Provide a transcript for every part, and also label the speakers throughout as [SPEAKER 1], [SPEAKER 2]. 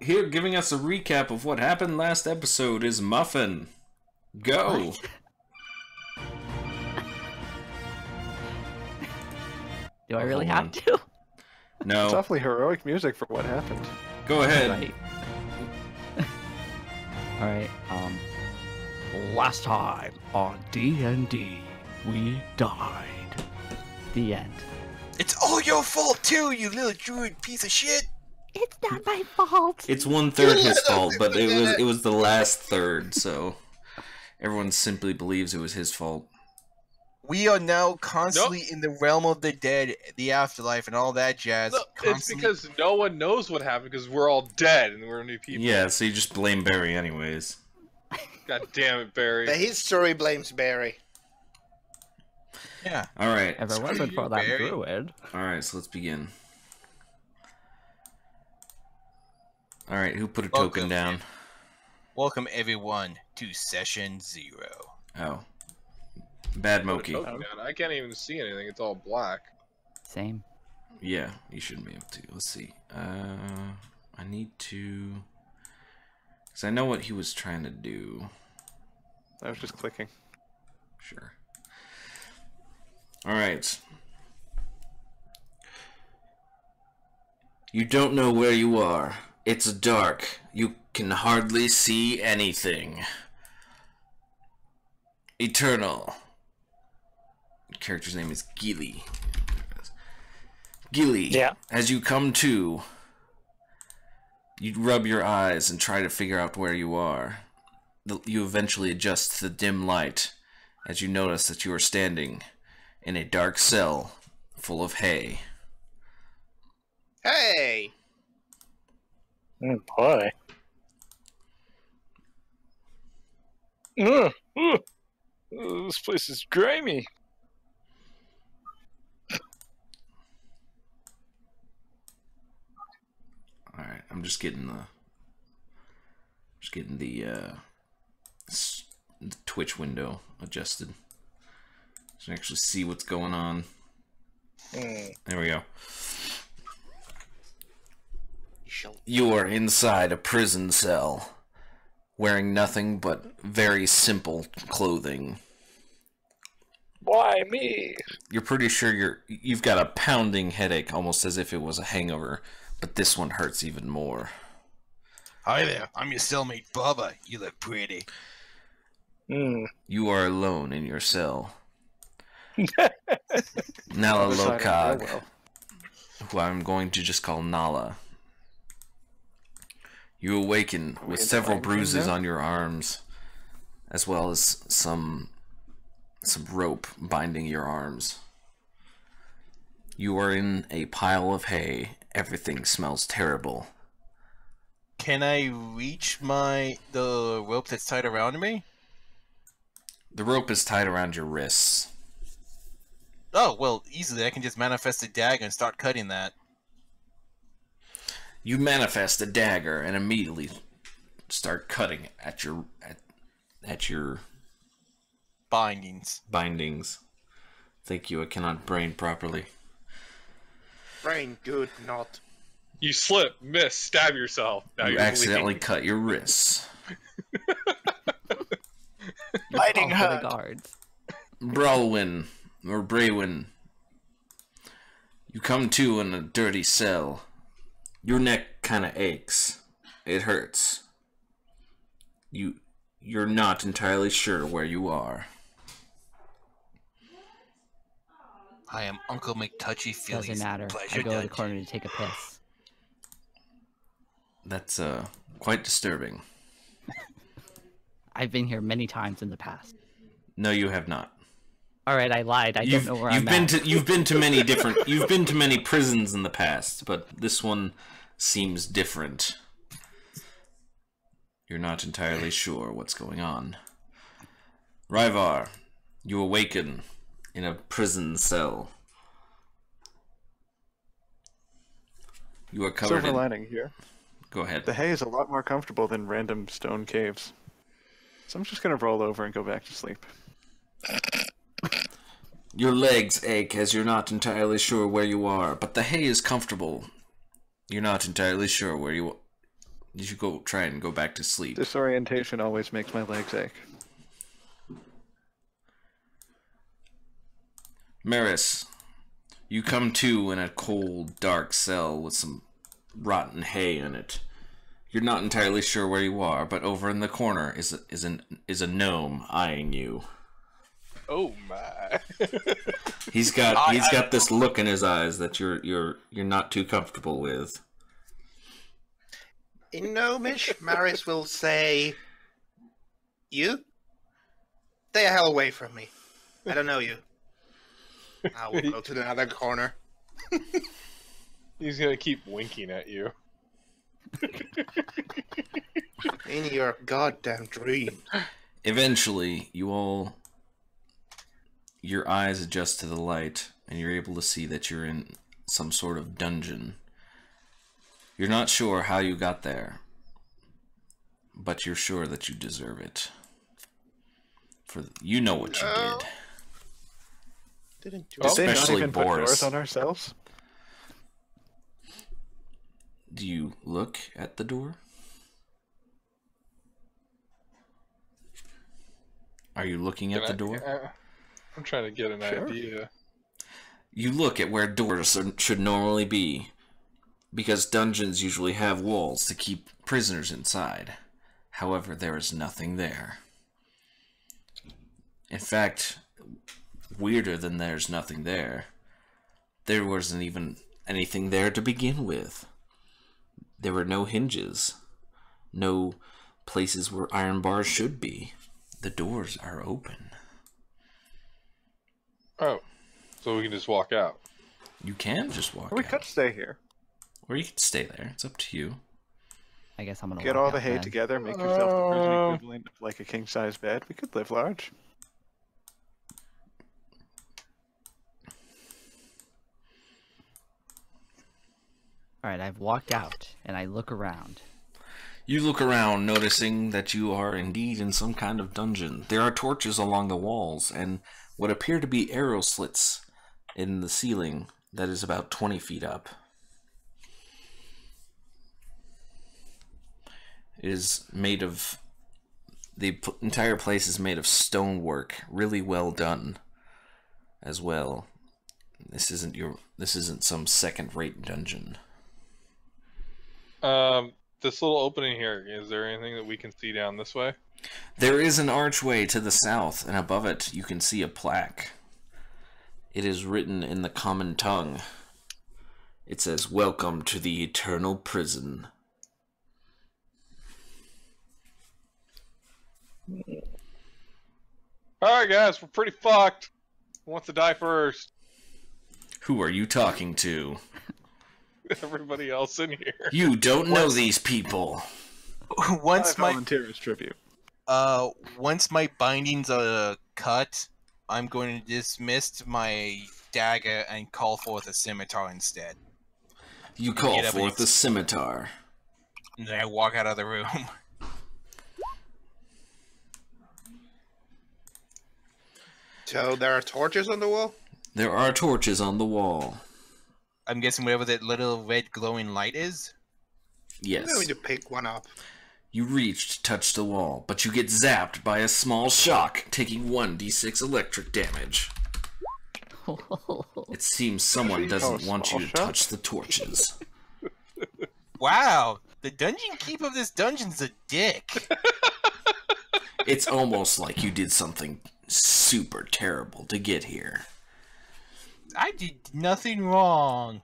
[SPEAKER 1] Here, giving us a recap of what happened last episode is Muffin. Go.
[SPEAKER 2] Do I really have to?
[SPEAKER 1] No,
[SPEAKER 3] It's awfully heroic music for what happened.
[SPEAKER 1] go ahead.
[SPEAKER 2] Right. All right. Um. Last time on D and D, we died. The end.
[SPEAKER 4] It's all your fault too, you little druid piece of shit.
[SPEAKER 2] It's not my fault.
[SPEAKER 1] It's one third his fault, but it was it was the last third, so everyone simply believes it was his fault.
[SPEAKER 4] We are now constantly in the realm of the dead, the afterlife, and all that jazz.
[SPEAKER 5] No, it's because no one knows what happened because we're all dead and we're new people.
[SPEAKER 1] Yeah, so you just blame Barry anyways.
[SPEAKER 5] God damn it, Barry.
[SPEAKER 6] But his story blames Barry.
[SPEAKER 4] Yeah.
[SPEAKER 1] All right,
[SPEAKER 2] If it wasn't for that
[SPEAKER 4] Barry.
[SPEAKER 2] druid,
[SPEAKER 1] all right. So let's begin. All right, who put a token
[SPEAKER 4] Welcome.
[SPEAKER 1] down?
[SPEAKER 4] Welcome everyone to session zero.
[SPEAKER 1] Oh, Bad
[SPEAKER 5] Put
[SPEAKER 1] Moki.
[SPEAKER 5] token. I can't even see anything. It's all black.
[SPEAKER 2] same.
[SPEAKER 1] Yeah, you shouldn't be able to. Let's see. Uh, I need to, cause I know what he was trying to do.
[SPEAKER 3] I was just clicking.
[SPEAKER 1] Sure. All right. You don't know where you are. It's dark. You can hardly see anything. Eternal. Character's name is Gili. Gili.
[SPEAKER 6] Yeah.
[SPEAKER 1] As you come to, you rub your eyes and try to figure out where you are. You eventually adjust to the dim light as you notice that you are standing in a dark cell full of hay.
[SPEAKER 6] Hey!
[SPEAKER 7] Oh boy. Ugh, ugh. Ugh, this place is grimy.
[SPEAKER 1] All right, I'm just getting the just getting the uh the Twitch window adjusted. So I can actually see what's going on.
[SPEAKER 6] Hmm.
[SPEAKER 1] There we go.
[SPEAKER 6] You
[SPEAKER 1] are inside a prison cell, wearing nothing but very simple clothing.
[SPEAKER 7] Why me?
[SPEAKER 1] You're pretty sure you're you've got a pounding headache, almost as if it was a hangover, but this one hurts even more.
[SPEAKER 4] Hi there, I'm your cellmate Bubba. You look pretty.
[SPEAKER 7] Hmm.
[SPEAKER 1] You are alone in your cell.
[SPEAKER 3] Decided
[SPEAKER 1] Nalla
[SPEAKER 3] real
[SPEAKER 1] Lokag, who I'm going to just call Nalla. You awaken with several bruises on your arms, as well as some some rope binding your arms. You are in a pile of hay. Everything smells terrible.
[SPEAKER 4] Can I reach my the rope that's tied around me?
[SPEAKER 1] The rope is tied around your wrists.
[SPEAKER 4] Oh well, easily. I can just manifest a dagger and start cutting that.
[SPEAKER 1] You manifest a dagger and immediately start cutting at your at, at your
[SPEAKER 4] Bindings.
[SPEAKER 1] bindings. Thank you, I cannot brain properly.
[SPEAKER 6] brain good, not.
[SPEAKER 5] You slip, miss, stab yourself. Now
[SPEAKER 1] you accidentally
[SPEAKER 5] bleeding.
[SPEAKER 1] cut your wrists.
[SPEAKER 6] Fighting
[SPEAKER 2] Call for the
[SPEAKER 6] hurt.
[SPEAKER 2] guards.
[SPEAKER 1] Brawlwyn or Braywyn. You come to in a dirty cell. Your neck kind of aches. It hurts. You you're not entirely sure where you are.
[SPEAKER 4] I am Uncle McTouchy Feely.
[SPEAKER 2] Doesn't matter.
[SPEAKER 4] Pleasure
[SPEAKER 2] I go to the corner to take a piss.
[SPEAKER 1] That's uh quite disturbing.
[SPEAKER 2] I've been here many times in the past.
[SPEAKER 1] No, you have not.
[SPEAKER 2] All right, I lied. I
[SPEAKER 1] you've,
[SPEAKER 2] don't know where
[SPEAKER 1] you've
[SPEAKER 2] I'm
[SPEAKER 1] been
[SPEAKER 2] at.
[SPEAKER 1] to you've been to many different you've been to many prisons in the past, but this one seems different. You're not entirely sure what's going on. Ryvar, you awaken in a prison cell. You are covered
[SPEAKER 3] Silver
[SPEAKER 1] in.
[SPEAKER 3] lining here.
[SPEAKER 1] Go ahead.
[SPEAKER 3] The hay is a lot more comfortable than random stone caves. So I'm just gonna roll over and go back to sleep.
[SPEAKER 1] Your legs ache as you're not entirely sure where you are, but the hay is comfortable. You're not entirely sure where you. You should go try and go back to sleep.
[SPEAKER 3] Disorientation always makes my legs ache.
[SPEAKER 1] Marris, you come to in a cold, dark cell with some rotten hay in it. You're not entirely sure where you are, but over in the corner is a, is an is a gnome eyeing you.
[SPEAKER 5] Oh my.
[SPEAKER 1] He's got he's got this look in his eyes that you're you're you're not too comfortable with.
[SPEAKER 6] In Gnomish, Marris will say, You? Stay a hell away from me. I don't know you. I will go to the other corner.
[SPEAKER 5] He's gonna keep winking at you.
[SPEAKER 6] In your goddamn dream.
[SPEAKER 1] Eventually, you all your eyes adjust to the light and you're able to see that you're in some sort of dungeon. You're not sure how you got there, but you're sure that you deserve it. For you know what you
[SPEAKER 6] No.
[SPEAKER 1] did.
[SPEAKER 6] Didn't do
[SPEAKER 3] Did they not
[SPEAKER 1] Especially
[SPEAKER 3] even put
[SPEAKER 1] Boris.
[SPEAKER 3] doors on ourselves?
[SPEAKER 1] Do you look at the door? Are you looking at
[SPEAKER 5] Can
[SPEAKER 1] the
[SPEAKER 5] I-
[SPEAKER 1] door?
[SPEAKER 5] Uh, I'm trying to get an
[SPEAKER 3] Sure.
[SPEAKER 5] idea.
[SPEAKER 1] You look at where doors are, should normally be, because dungeons usually have walls to keep prisoners inside. However, there is nothing there. In fact, weirder than there's nothing there, there wasn't even anything there to begin with. There were no hinges, no places where iron bars should be. The doors are open.
[SPEAKER 5] Oh, so we can just walk out.
[SPEAKER 1] You can just walk
[SPEAKER 3] Or we
[SPEAKER 1] out.
[SPEAKER 3] could stay here.
[SPEAKER 1] Or you could stay there. It's up to you.
[SPEAKER 8] I guess I'm gonna
[SPEAKER 3] Get all the hay
[SPEAKER 8] then.
[SPEAKER 3] together, make yourself the prison
[SPEAKER 5] Um,
[SPEAKER 3] equivalent of like a king size bed. We could live large.
[SPEAKER 8] All right, I've walked out and I look around.
[SPEAKER 1] You look around, noticing that you are indeed in some kind of dungeon. There are torches along the walls and what appear to be arrow slits in the ceiling that is about 20 feet up. It is made of. The entire place is made of stonework, really well done as well. This isn't your. This isn't some second-rate dungeon.
[SPEAKER 5] Um, this little opening here. Is there anything that we can see down this way?
[SPEAKER 1] There is an archway to the south, and above it you can see a plaque. It is written in the common tongue. It says, Welcome to the eternal prison.
[SPEAKER 5] All right, guys, we're pretty fucked. Who wants to die first?
[SPEAKER 1] Who are you talking to?
[SPEAKER 5] Everybody else in here.
[SPEAKER 1] You don't know these people.
[SPEAKER 4] once
[SPEAKER 3] I
[SPEAKER 4] my
[SPEAKER 3] volunteer as tribute.
[SPEAKER 4] Uh once my bindings are cut, I'm going to dismiss my dagger and call forth a scimitar instead.
[SPEAKER 1] You call
[SPEAKER 4] Get up and
[SPEAKER 1] forth the scimitar.
[SPEAKER 4] And then I walk out of the room.
[SPEAKER 6] So there are torches on the wall?
[SPEAKER 1] There are torches on the wall.
[SPEAKER 4] I'm guessing whatever that little red glowing light is.
[SPEAKER 1] Yes.
[SPEAKER 6] I'm going to pick one up.
[SPEAKER 1] You reach to touch the wall, but you get zapped by a small shock, taking 1d6 electric damage. It seems someone doesn't want you to
[SPEAKER 3] shock?
[SPEAKER 1] touch the torches.
[SPEAKER 4] Wow, the dungeon keep of this dungeon's a dick.
[SPEAKER 1] It's almost like you did something super terrible to get here.
[SPEAKER 4] I did nothing wrong.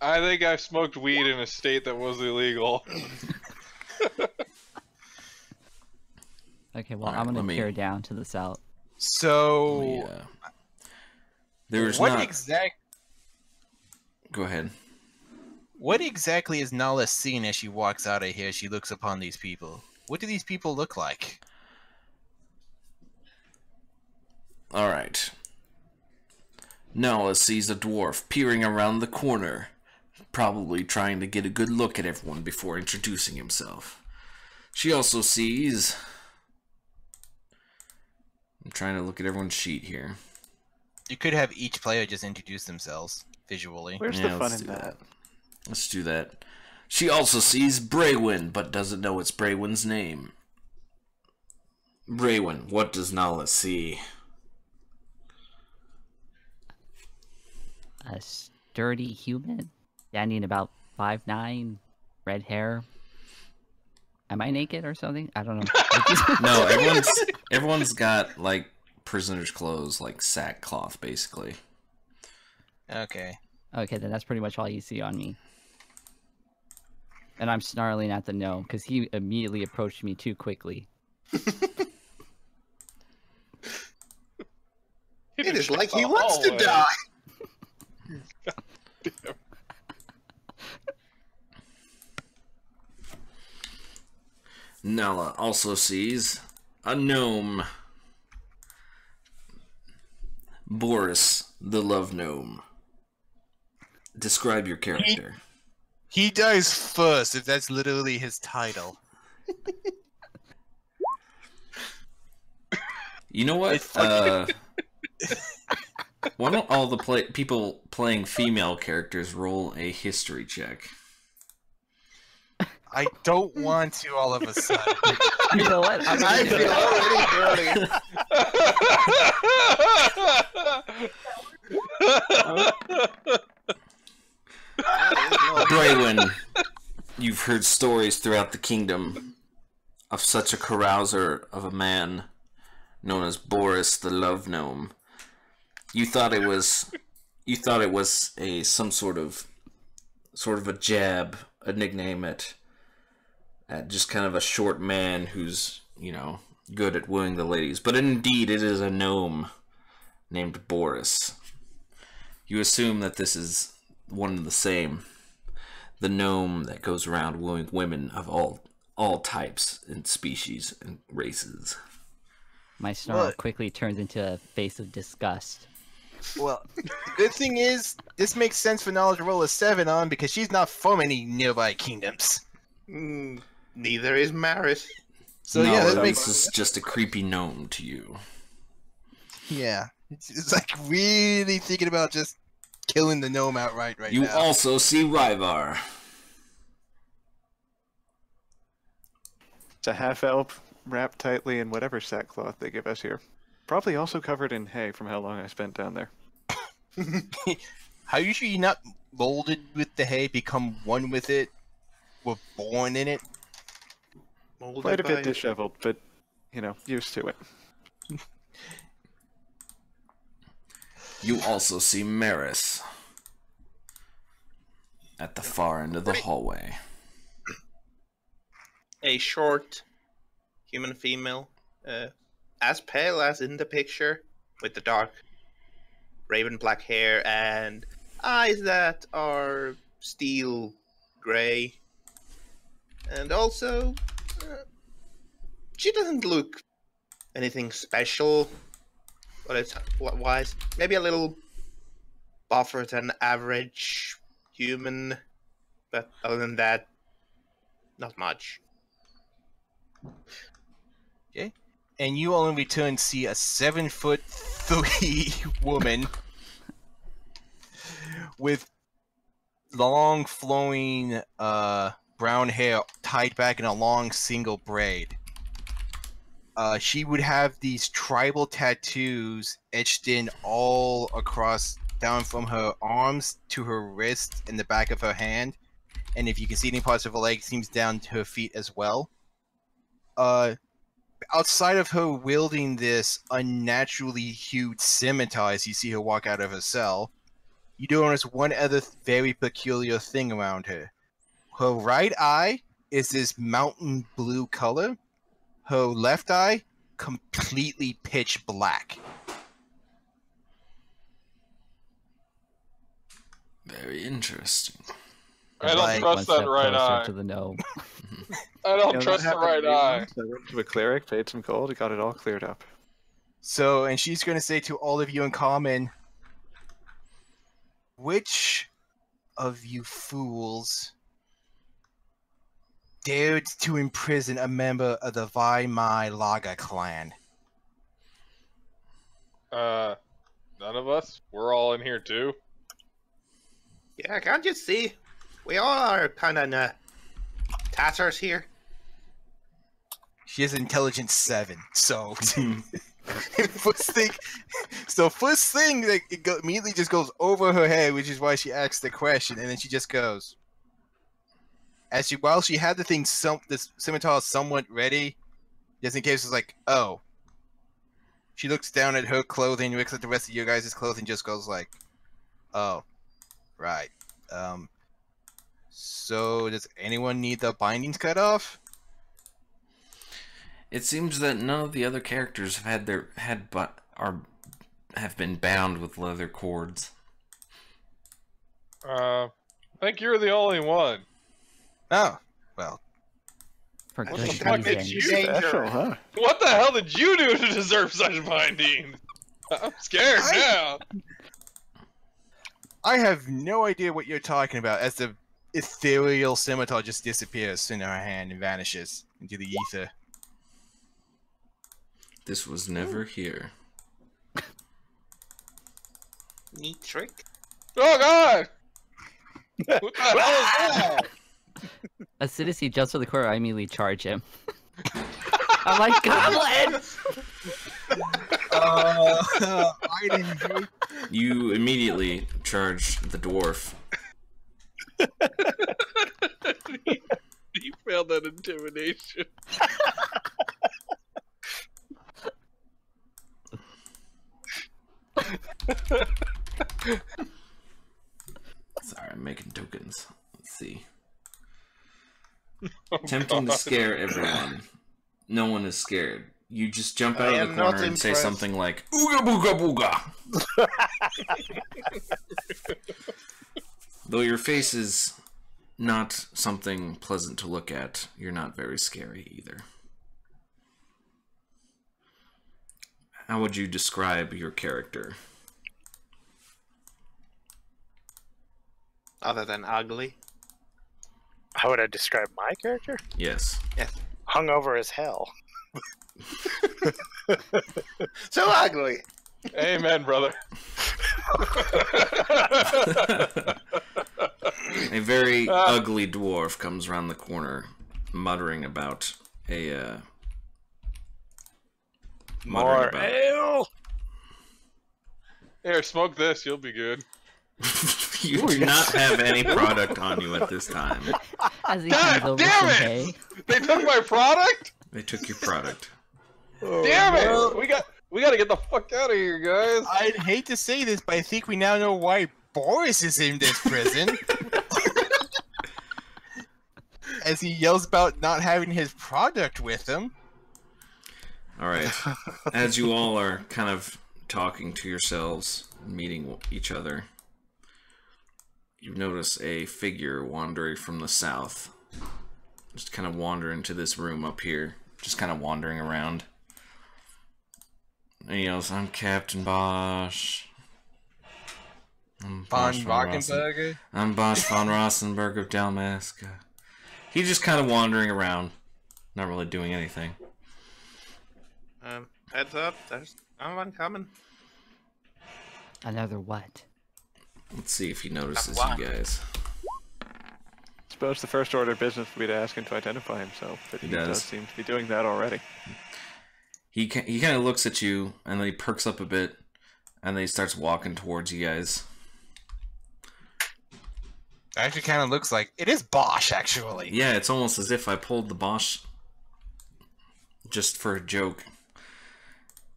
[SPEAKER 5] I think I've smoked weed in a state that was illegal.
[SPEAKER 8] Okay, well
[SPEAKER 1] Alright,
[SPEAKER 8] I'm gonna
[SPEAKER 1] let me-
[SPEAKER 8] down to the south.
[SPEAKER 4] So,
[SPEAKER 1] Yeah. Uh, there's
[SPEAKER 4] what
[SPEAKER 1] not.
[SPEAKER 4] exact
[SPEAKER 1] Go ahead.
[SPEAKER 4] what exactly is Nalla seeing as she walks out of here? She looks upon these people. What do these people look like?
[SPEAKER 1] All right. Nala sees a dwarf peering around the corner, probably trying to get a good look at everyone before introducing himself. She also sees. I'm trying to look at everyone's sheet here.
[SPEAKER 4] You could have each player just introduce themselves visually.
[SPEAKER 3] Where's
[SPEAKER 1] Yeah,
[SPEAKER 3] the fun
[SPEAKER 1] let's
[SPEAKER 3] in
[SPEAKER 1] do
[SPEAKER 3] that?
[SPEAKER 1] Let's do that. She also sees Braywin, but doesn't know it's Braywin's name. Braywin, what does Nalla see?
[SPEAKER 8] A sturdy human, standing about five nine, red hair. Am I naked or something? I don't know.
[SPEAKER 1] No, everyone's everyone's got like prisoner's clothes, like sackcloth, basically.
[SPEAKER 4] Okay.
[SPEAKER 8] okay, then that's pretty much all you see on me. And I'm snarling at the gnome because he immediately approached me too quickly.
[SPEAKER 6] It is like he wants to die.
[SPEAKER 1] Nalla also sees a gnome. Boris, the love gnome. Describe your character.
[SPEAKER 4] He dies first, if that's literally his title.
[SPEAKER 1] You know what? Uh, why don't all the play- people playing female characters roll a history check?
[SPEAKER 4] I don't want to all of a sudden.
[SPEAKER 8] You know what? I'm
[SPEAKER 6] I
[SPEAKER 8] gonna do
[SPEAKER 6] feel
[SPEAKER 8] it.
[SPEAKER 6] already dirty.
[SPEAKER 1] Braywin, you've heard stories throughout the kingdom of such a carouser of a man known as Boris the Love Gnome. You thought it was you thought it was a some sort of sort of a jab, a nickname at at just kind of a short man who's, you know, good at wooing the ladies. But indeed it is a gnome named Boris. You assume that this is one and the same the gnome that goes around wooing women of all all types and species and races.
[SPEAKER 8] My snarl
[SPEAKER 4] What?
[SPEAKER 8] quickly turns into a face of disgust.
[SPEAKER 4] well, the good thing is, this makes sense for Knowledge to roll a 7 on because she's not from any nearby kingdoms.
[SPEAKER 6] Mm, neither is Marris.
[SPEAKER 4] So
[SPEAKER 1] no,
[SPEAKER 4] yeah, that
[SPEAKER 1] this
[SPEAKER 4] makes
[SPEAKER 1] is just a creepy gnome to you.
[SPEAKER 4] Yeah. It's, it's like really thinking about just killing the gnome outright right
[SPEAKER 1] you
[SPEAKER 4] now.
[SPEAKER 1] You also see Ryvar.
[SPEAKER 3] It's a half elf wrapped tightly in whatever sackcloth they give us here. Probably also covered in hay from how long I spent down there.
[SPEAKER 4] How usually you not molded with the hay, become one with it, were born in it?
[SPEAKER 6] Molded
[SPEAKER 3] Quite a
[SPEAKER 6] by-
[SPEAKER 3] bit disheveled, but you know, used to it.
[SPEAKER 1] You also see Marris at the far end of the hallway.
[SPEAKER 6] a short human female, uh, as pale as in the picture, with the dark raven black hair and eyes that are steel gray. And also, she doesn't look anything special, but it's wise. Maybe a little buffer than average human, but other than that, not much. Okay.
[SPEAKER 4] And you in return see a seven foot three woman with long flowing uh, brown hair tied back in a long single braid. Uh, she would have these tribal tattoos etched in all across down from her arms to her wrist and the back of her hand. And if you can see any parts of her leg, seems down to her feet as well. Uh, outside of her wielding this unnaturally huge scimitar as you see her walk out of her cell, you do notice one other very peculiar thing around her. Her right eye is this mountain blue color. Her left eye completely pitch black.
[SPEAKER 1] Very interesting.
[SPEAKER 5] I don't
[SPEAKER 4] Like,
[SPEAKER 5] trust that right eye.
[SPEAKER 8] to the gnome.
[SPEAKER 5] I don't
[SPEAKER 3] You know,
[SPEAKER 5] trust the right eye.
[SPEAKER 3] I went to a cleric, paid some gold, got it all cleared up.
[SPEAKER 4] So, and she's going to say to all of you in common, which of you fools dared to imprison a member of the Vaimai Laga clan?
[SPEAKER 5] Uh, none of us. We're all in here too.
[SPEAKER 6] Yeah, can't you see? we all are kind of uh, tatters here.
[SPEAKER 4] She has intelligence seven, so first thing, so first thing like it go, immediately just goes over her head, which is why she asks the question, and then she just goes. As she while she had the thing some this scimitar somewhat ready, just in case it's like oh. She looks down at her clothing, looks at the rest of your guys' clothing, just goes like, oh, right. Um. So does anyone need the bindings cut off?
[SPEAKER 1] It seems that none of the other characters have had their had but are have been bound with leather cords.
[SPEAKER 5] Uh, I think you're the only one.
[SPEAKER 4] Oh, well,
[SPEAKER 8] For
[SPEAKER 6] What
[SPEAKER 8] good
[SPEAKER 6] the fuck did you
[SPEAKER 3] Special, huh?
[SPEAKER 5] What the hell did you do to deserve such binding? I'm scared
[SPEAKER 4] I-
[SPEAKER 5] now.
[SPEAKER 4] I have no idea what you're talking about as the ethereal scimitar just disappears in her hand and vanishes into the ether.
[SPEAKER 1] This was never here.
[SPEAKER 6] Neat trick.
[SPEAKER 5] Oh god! What the hell is that?
[SPEAKER 8] As soon as he jumps to the corner, I immediately charge him. I'm like, Goblin!
[SPEAKER 4] Uh, I didn't
[SPEAKER 1] You immediately charge the dwarf.
[SPEAKER 5] You failed that intimidation.
[SPEAKER 1] Sorry, I'm making tokens. Let's see. Attempting to scare everyone. No one is scared. You just jump out
[SPEAKER 6] I
[SPEAKER 1] of the corner and say something like "Ooga booga booga." Though your face is not something pleasant to look at, you're not very scary either. How would you describe your character?
[SPEAKER 6] Other than ugly.
[SPEAKER 7] How would I describe my character?
[SPEAKER 1] Yes.
[SPEAKER 7] Yeah, hungover as hell.
[SPEAKER 6] So ugly.
[SPEAKER 5] Amen, brother.
[SPEAKER 1] A very
[SPEAKER 5] Ah.
[SPEAKER 1] ugly dwarf comes around the corner, muttering about a. Uh, muttering
[SPEAKER 7] More
[SPEAKER 1] about.
[SPEAKER 7] ale.
[SPEAKER 5] Here, smoke this. You'll be good.
[SPEAKER 1] you do not have any product on you at this time.
[SPEAKER 8] As he
[SPEAKER 5] God
[SPEAKER 8] comes over
[SPEAKER 5] damn it!
[SPEAKER 8] hay.
[SPEAKER 5] They took my product.
[SPEAKER 1] They took your product.
[SPEAKER 5] Damn oh, it! We got we got to get the fuck out of here, guys.
[SPEAKER 4] I'd hate to say this, but I think we now know why Boris is in this prison. As he yells about not having his product with him.
[SPEAKER 1] All right. As you all are kind of talking to yourselves, meeting each other, you notice a figure wandering from the south. Just kind of wander into this room up here. Just kind of wandering around. And he yells, I'm Captain Bosch. I'm
[SPEAKER 4] Von
[SPEAKER 1] Bosch von Rossen-
[SPEAKER 4] Rockenberger.
[SPEAKER 1] I'm Bosch von Rossenberg of Dalmasca. He's just kind of wandering around, not really doing anything.
[SPEAKER 6] Um, heads up, there's someone coming.
[SPEAKER 8] Another what?
[SPEAKER 1] Let's see if he notices you guys.
[SPEAKER 3] I Suppose the first order of business would be to ask him to identify himself, but
[SPEAKER 1] He
[SPEAKER 3] he,
[SPEAKER 1] does.
[SPEAKER 3] does. seem to be doing that already.
[SPEAKER 1] He ki- he kind of looks at you and then he perks up a bit, and then he starts walking towards you guys.
[SPEAKER 4] Actually, kind of looks like it is Bosch. Actually,
[SPEAKER 1] Yeah, it's almost as if I pulled the Bosch just for a joke.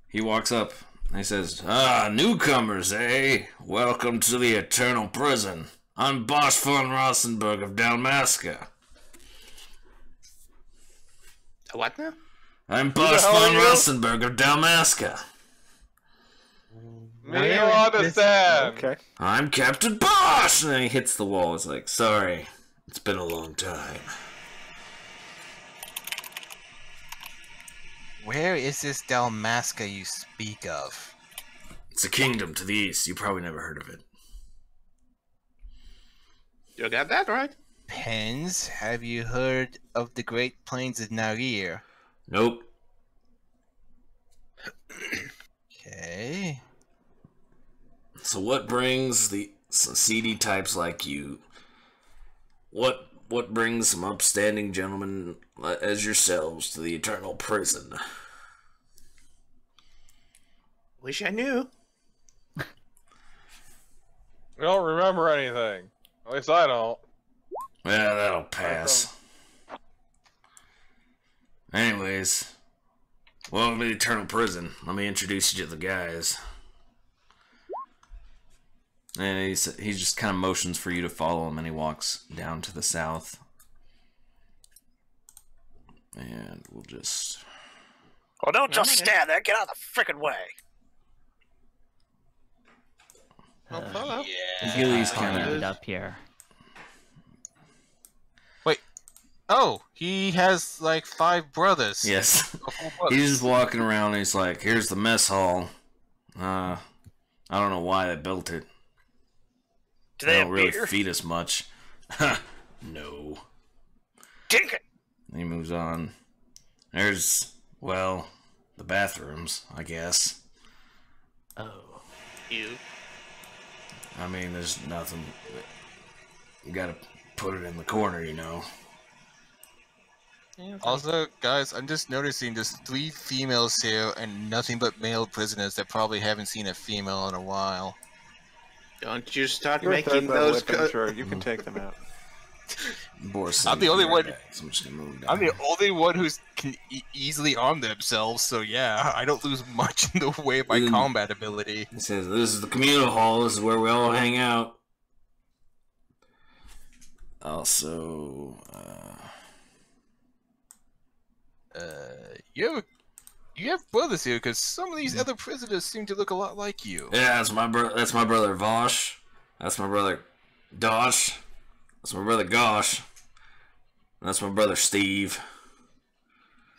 [SPEAKER 1] He walks up and he says, "Ah, newcomers, eh? Welcome to the eternal prison. I'm Bosch von Rossenberg of Dalmasca.
[SPEAKER 6] What now?
[SPEAKER 1] I'm Bosch
[SPEAKER 5] hell are
[SPEAKER 1] von
[SPEAKER 5] you?
[SPEAKER 1] Rossenberg of Dalmasca.
[SPEAKER 5] Me don't understand.
[SPEAKER 3] Okay.
[SPEAKER 1] I'm Captain Bosch! And then he hits the wall. He's like, sorry, it's been a long time.
[SPEAKER 4] Where is this Dalmasca you speak of?
[SPEAKER 1] It's a kingdom to the east. You probably never heard of it.
[SPEAKER 6] You got that right?
[SPEAKER 4] Pens, have you heard of the Great Plains of Narir?
[SPEAKER 1] Nope.
[SPEAKER 4] Okay.
[SPEAKER 1] So what brings the s- seedy types like you what what brings some upstanding gentlemen uh, as yourselves to the eternal prison?
[SPEAKER 6] Wish I knew.
[SPEAKER 5] We don't remember anything. At least I don't.
[SPEAKER 1] Yeah, that'll pass. Anyways, welcome to the eternal prison. Let me introduce you to the guys. And he's, he just kind of motions for you to follow him, and he walks down to the south. And we'll just.
[SPEAKER 7] Well, don't just stand there. Get out of the frickin' way.
[SPEAKER 6] I'll follow.
[SPEAKER 1] Gili's
[SPEAKER 8] Kind
[SPEAKER 1] kind
[SPEAKER 8] of
[SPEAKER 1] of.
[SPEAKER 8] up here. Wait.
[SPEAKER 4] Oh, he has like five brothers.
[SPEAKER 1] Yes.
[SPEAKER 4] Brothers.
[SPEAKER 1] He's just walking around, and he's like, "Here's the mess hall. Uh, I don't know why they built it.
[SPEAKER 7] Do
[SPEAKER 1] They
[SPEAKER 7] they
[SPEAKER 1] don't
[SPEAKER 7] have
[SPEAKER 1] really
[SPEAKER 7] beer?
[SPEAKER 1] feed us much." no.
[SPEAKER 7] Dink it.
[SPEAKER 1] He moves on. There's, well, the bathrooms, I guess.
[SPEAKER 8] Oh.
[SPEAKER 6] You.
[SPEAKER 1] I mean, there's nothing. You gotta put it in the corner, you know.
[SPEAKER 4] Also, guys, I'm just noticing there's three females here and nothing but male prisoners that probably haven't seen a female in a while.
[SPEAKER 6] Don't you start
[SPEAKER 3] You're
[SPEAKER 6] making those. Co-
[SPEAKER 3] adventurer. You can take them out.
[SPEAKER 1] Boris
[SPEAKER 4] I'm the only one-
[SPEAKER 1] back, So I'm just gonna move down.
[SPEAKER 4] I'm the only one who's can e- easily arm themselves, so yeah, I don't lose much in the way of my
[SPEAKER 1] Mm.
[SPEAKER 4] combat ability.
[SPEAKER 1] He says, "This is the communal hall. This is where we all hang out." Also, uh,
[SPEAKER 4] Uh, you have you have brothers here because some of these other prisoners seem to look a lot like you.
[SPEAKER 1] yeah, that's my bro. That's my brother Vosh. That's my brother Dosh. That's my brother Gosh. That's my brother Steve.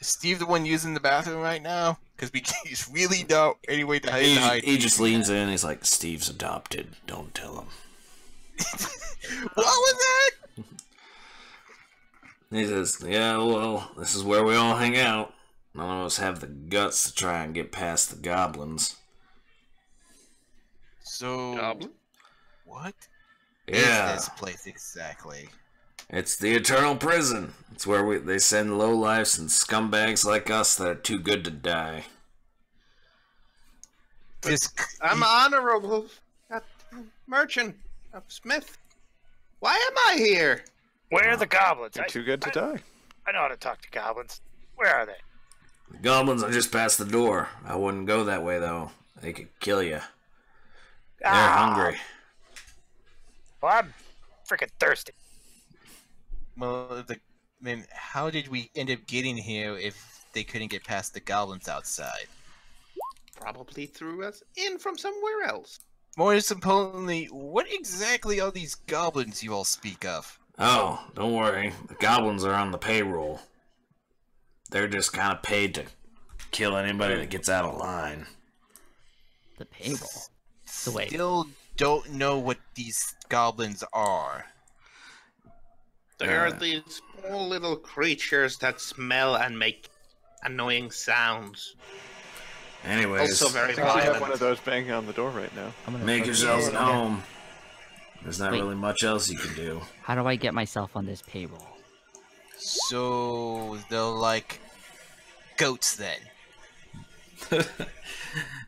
[SPEAKER 4] Is Steve the one using the bathroom right now? Because we he's really don't any way to hide.
[SPEAKER 1] He,
[SPEAKER 4] hide.
[SPEAKER 1] he just leans in. He's like, "Steve's adopted. Don't tell him."
[SPEAKER 4] what was that?
[SPEAKER 1] He says, "Yeah, well, this is where we all hang out. None of us have the guts to try and get past the goblins."
[SPEAKER 4] So
[SPEAKER 5] Goblin?
[SPEAKER 4] what is
[SPEAKER 1] Yeah,
[SPEAKER 4] this place exactly?
[SPEAKER 1] it's the eternal prison. It's where we they send lowlifes and scumbags like us that are too good to die.
[SPEAKER 4] This
[SPEAKER 6] I'm honorable uh, merchant of Smith. Why am I here?
[SPEAKER 7] Where are the goblins?
[SPEAKER 3] You're
[SPEAKER 7] I,
[SPEAKER 3] too good to die.
[SPEAKER 7] I know how to talk to goblins. Where are they?
[SPEAKER 1] The goblins are just past the door. I wouldn't go that way though. They could kill you. They're
[SPEAKER 7] Ah,
[SPEAKER 1] hungry.
[SPEAKER 7] Well, I'm freaking thirsty.
[SPEAKER 4] well, the, I mean, how did we end up getting here if they couldn't get past the goblins outside?
[SPEAKER 6] Probably threw us in from somewhere else.
[SPEAKER 4] More importantly, what exactly are these goblins you all speak of?
[SPEAKER 1] Oh, don't worry. The goblins are on the payroll. They're just kind of paid to kill anybody that gets out of line.
[SPEAKER 8] The payroll. So wait.
[SPEAKER 4] Still don't know what these goblins are.
[SPEAKER 6] There
[SPEAKER 1] Uh.
[SPEAKER 6] are these small little creatures that smell and make annoying sounds.
[SPEAKER 1] Anyways,
[SPEAKER 6] Also very
[SPEAKER 3] I have
[SPEAKER 6] violent.
[SPEAKER 3] one of those banging on the door right now.
[SPEAKER 8] I'm gonna
[SPEAKER 1] make
[SPEAKER 8] put
[SPEAKER 1] yourselves at home. There's not
[SPEAKER 8] Wait.
[SPEAKER 1] really much else you can do.
[SPEAKER 8] How do I get myself on this payroll?
[SPEAKER 4] So they're like goats then.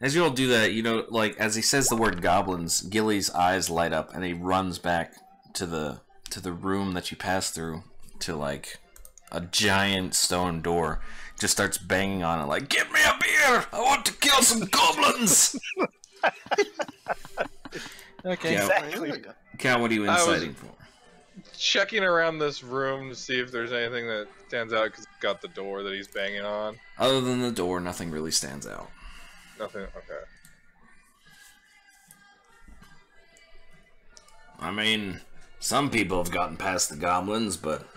[SPEAKER 1] As you all do that, you know, like as he says the word goblins, Gili's eyes light up and he runs back to the to the room that you pass through to like a giant stone door. Just starts banging on it like, "Give me a beer! I want to kill some goblins!"
[SPEAKER 4] Okay.
[SPEAKER 1] Yeah.
[SPEAKER 7] Exactly.
[SPEAKER 1] Cal, what are you
[SPEAKER 5] I was-
[SPEAKER 1] inciting for?
[SPEAKER 5] Checking around this room to see if there's anything that stands out because it's got the door that he's banging on.
[SPEAKER 1] Other than the door, nothing really stands out.
[SPEAKER 5] Nothing. Okay.
[SPEAKER 1] I mean, some people have gotten past the goblins, but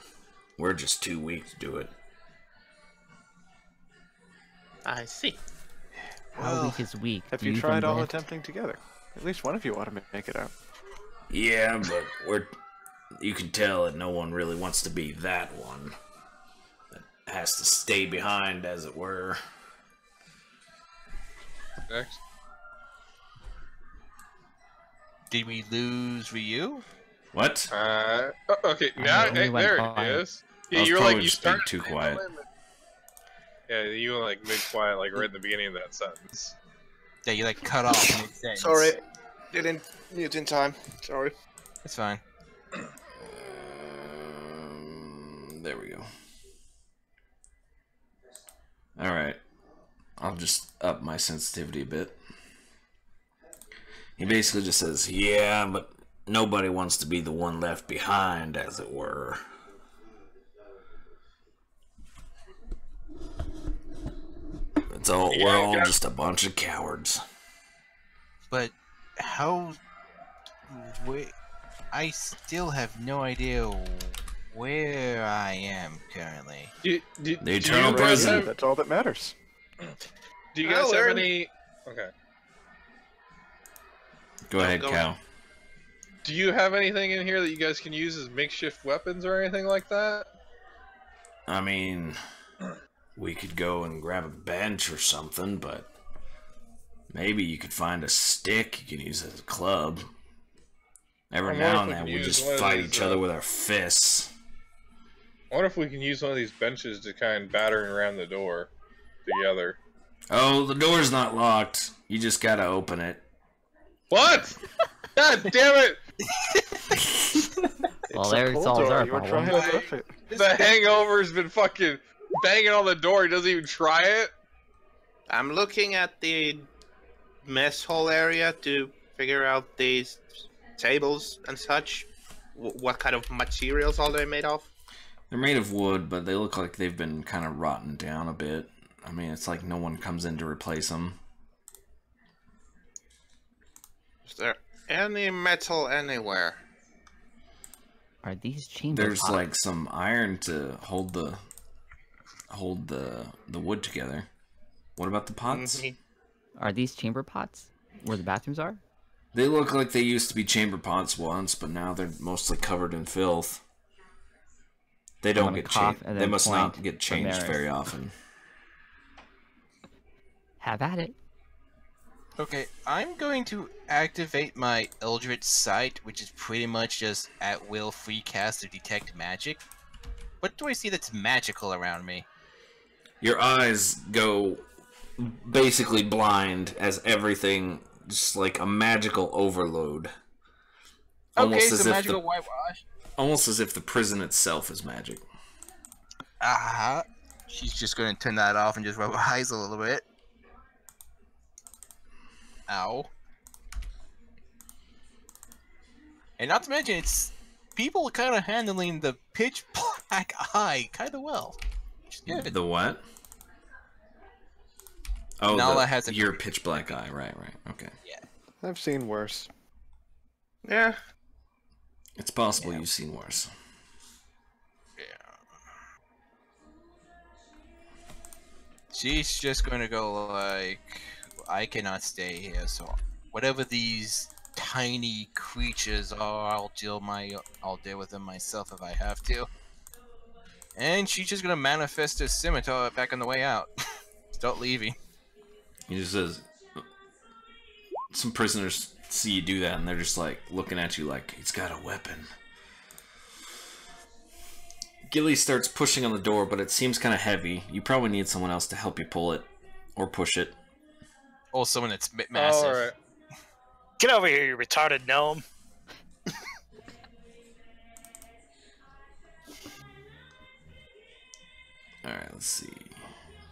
[SPEAKER 1] we're just too weak to do it.
[SPEAKER 6] I see.
[SPEAKER 8] How
[SPEAKER 4] Well,
[SPEAKER 8] weak is weak?
[SPEAKER 3] Have
[SPEAKER 8] Do
[SPEAKER 3] you
[SPEAKER 8] even
[SPEAKER 3] tried all
[SPEAKER 8] lift?
[SPEAKER 3] attempting together? At least one of you ought to make it out.
[SPEAKER 1] Yeah, but we're. You can tell that no one really wants to be that one. That has to stay behind, as it were.
[SPEAKER 5] Next.
[SPEAKER 4] Did we lose Ryu?
[SPEAKER 1] What?
[SPEAKER 5] Uh, okay, now
[SPEAKER 8] know, we
[SPEAKER 5] hey, there
[SPEAKER 8] quiet.
[SPEAKER 5] it is. Yeah, you were like you
[SPEAKER 1] just being
[SPEAKER 5] started
[SPEAKER 1] too quiet.
[SPEAKER 5] Yeah, you were like mid quiet, like right at the beginning of that sentence.
[SPEAKER 4] Yeah, you like cut off.
[SPEAKER 6] Sorry, didn't mute in time. Sorry.
[SPEAKER 4] It's fine.
[SPEAKER 1] Um, there we go. All right. I'll just up my sensitivity a bit. He basically just says, "Yeah, but nobody wants to be the one left behind, as it were." It's all we're all just a bunch of cowards.
[SPEAKER 4] But how? Wait, I still have no idea where I am currently.
[SPEAKER 5] Do, do,
[SPEAKER 1] The
[SPEAKER 5] do
[SPEAKER 1] eternal
[SPEAKER 5] guys
[SPEAKER 1] prison.
[SPEAKER 5] have-
[SPEAKER 3] That's all that matters.
[SPEAKER 5] Do you guys have any? Okay.
[SPEAKER 1] Go ahead,
[SPEAKER 6] go
[SPEAKER 1] Cal.
[SPEAKER 5] Do you have anything in here that you guys can use as makeshift weapons or anything like that?
[SPEAKER 1] I mean, we could go and grab a bench or something, but maybe you could find a stick you can use as a club. Every now and then we
[SPEAKER 5] use
[SPEAKER 1] just fight each
[SPEAKER 5] uh,
[SPEAKER 1] other with our fists.
[SPEAKER 5] I wonder if we can use one of these benches to kind of battering around the door together.
[SPEAKER 1] Oh, the door's not locked. You just gotta open it.
[SPEAKER 5] What? God damn it!
[SPEAKER 8] Well, there
[SPEAKER 3] cold
[SPEAKER 8] solves our
[SPEAKER 3] You
[SPEAKER 8] problem.
[SPEAKER 3] trying to it.
[SPEAKER 5] The hangover's been fucking banging on the door. He doesn't even try it.
[SPEAKER 6] I'm looking at the mess hall area to figure out these tables and such. W- what kind of materials are they made of?
[SPEAKER 1] They're made of wood, but they look like they've been kind of rotten down a bit. I mean, it's like no one comes in to replace them.
[SPEAKER 6] Is there any metal anywhere?
[SPEAKER 8] Are these chamber
[SPEAKER 1] There's
[SPEAKER 8] pots?
[SPEAKER 1] like some iron to hold the hold the the wood together. What about the pots?
[SPEAKER 6] Mhm.
[SPEAKER 8] Are these chamber pots where the bathrooms are?
[SPEAKER 1] They look like they used to be chamber pots once, but now they're mostly covered in filth. They don't get changed. They must not get changed very often.
[SPEAKER 8] Have at it.
[SPEAKER 4] Okay, I'm going to activate my Eldritch Sight, which is pretty much just at will free cast to detect magic. What do I see that's magical around me?
[SPEAKER 1] Your eyes go basically blind as everything just like a magical overload. Almost
[SPEAKER 4] okay,
[SPEAKER 1] as
[SPEAKER 4] so
[SPEAKER 1] if
[SPEAKER 4] magical
[SPEAKER 1] the,
[SPEAKER 4] whitewash.
[SPEAKER 1] Almost as if the prison itself is magic.
[SPEAKER 4] Ah, she's just going to turn that off and just rub her eyes a little bit. Ow. And not to mention, it's people kind of handling the pitch black eye kind of well. Good.
[SPEAKER 1] The what? Oh,
[SPEAKER 4] Nalla
[SPEAKER 1] the,
[SPEAKER 4] has a-
[SPEAKER 1] your pitch black eye. Right, right. Okay. Yeah.
[SPEAKER 3] I've seen worse.
[SPEAKER 6] Yeah.
[SPEAKER 1] It's possible you've seen worse.
[SPEAKER 4] She's just going to go like, I cannot stay here, so whatever these tiny creatures are, I'll deal my, I'll deal with them myself if I have to. And she's just gonna manifest a scimitar back on the way out. Start leaving.
[SPEAKER 1] He just says, uh, some prisoners see you do that and they're just like looking at you like he's got a weapon. Gili starts pushing on the door, but it seems kind of heavy. You probably need someone else to help you pull it or push it.
[SPEAKER 4] Also, when it's massive.
[SPEAKER 5] All right.
[SPEAKER 7] Get over here, you retarded gnome.
[SPEAKER 1] All right, let's see.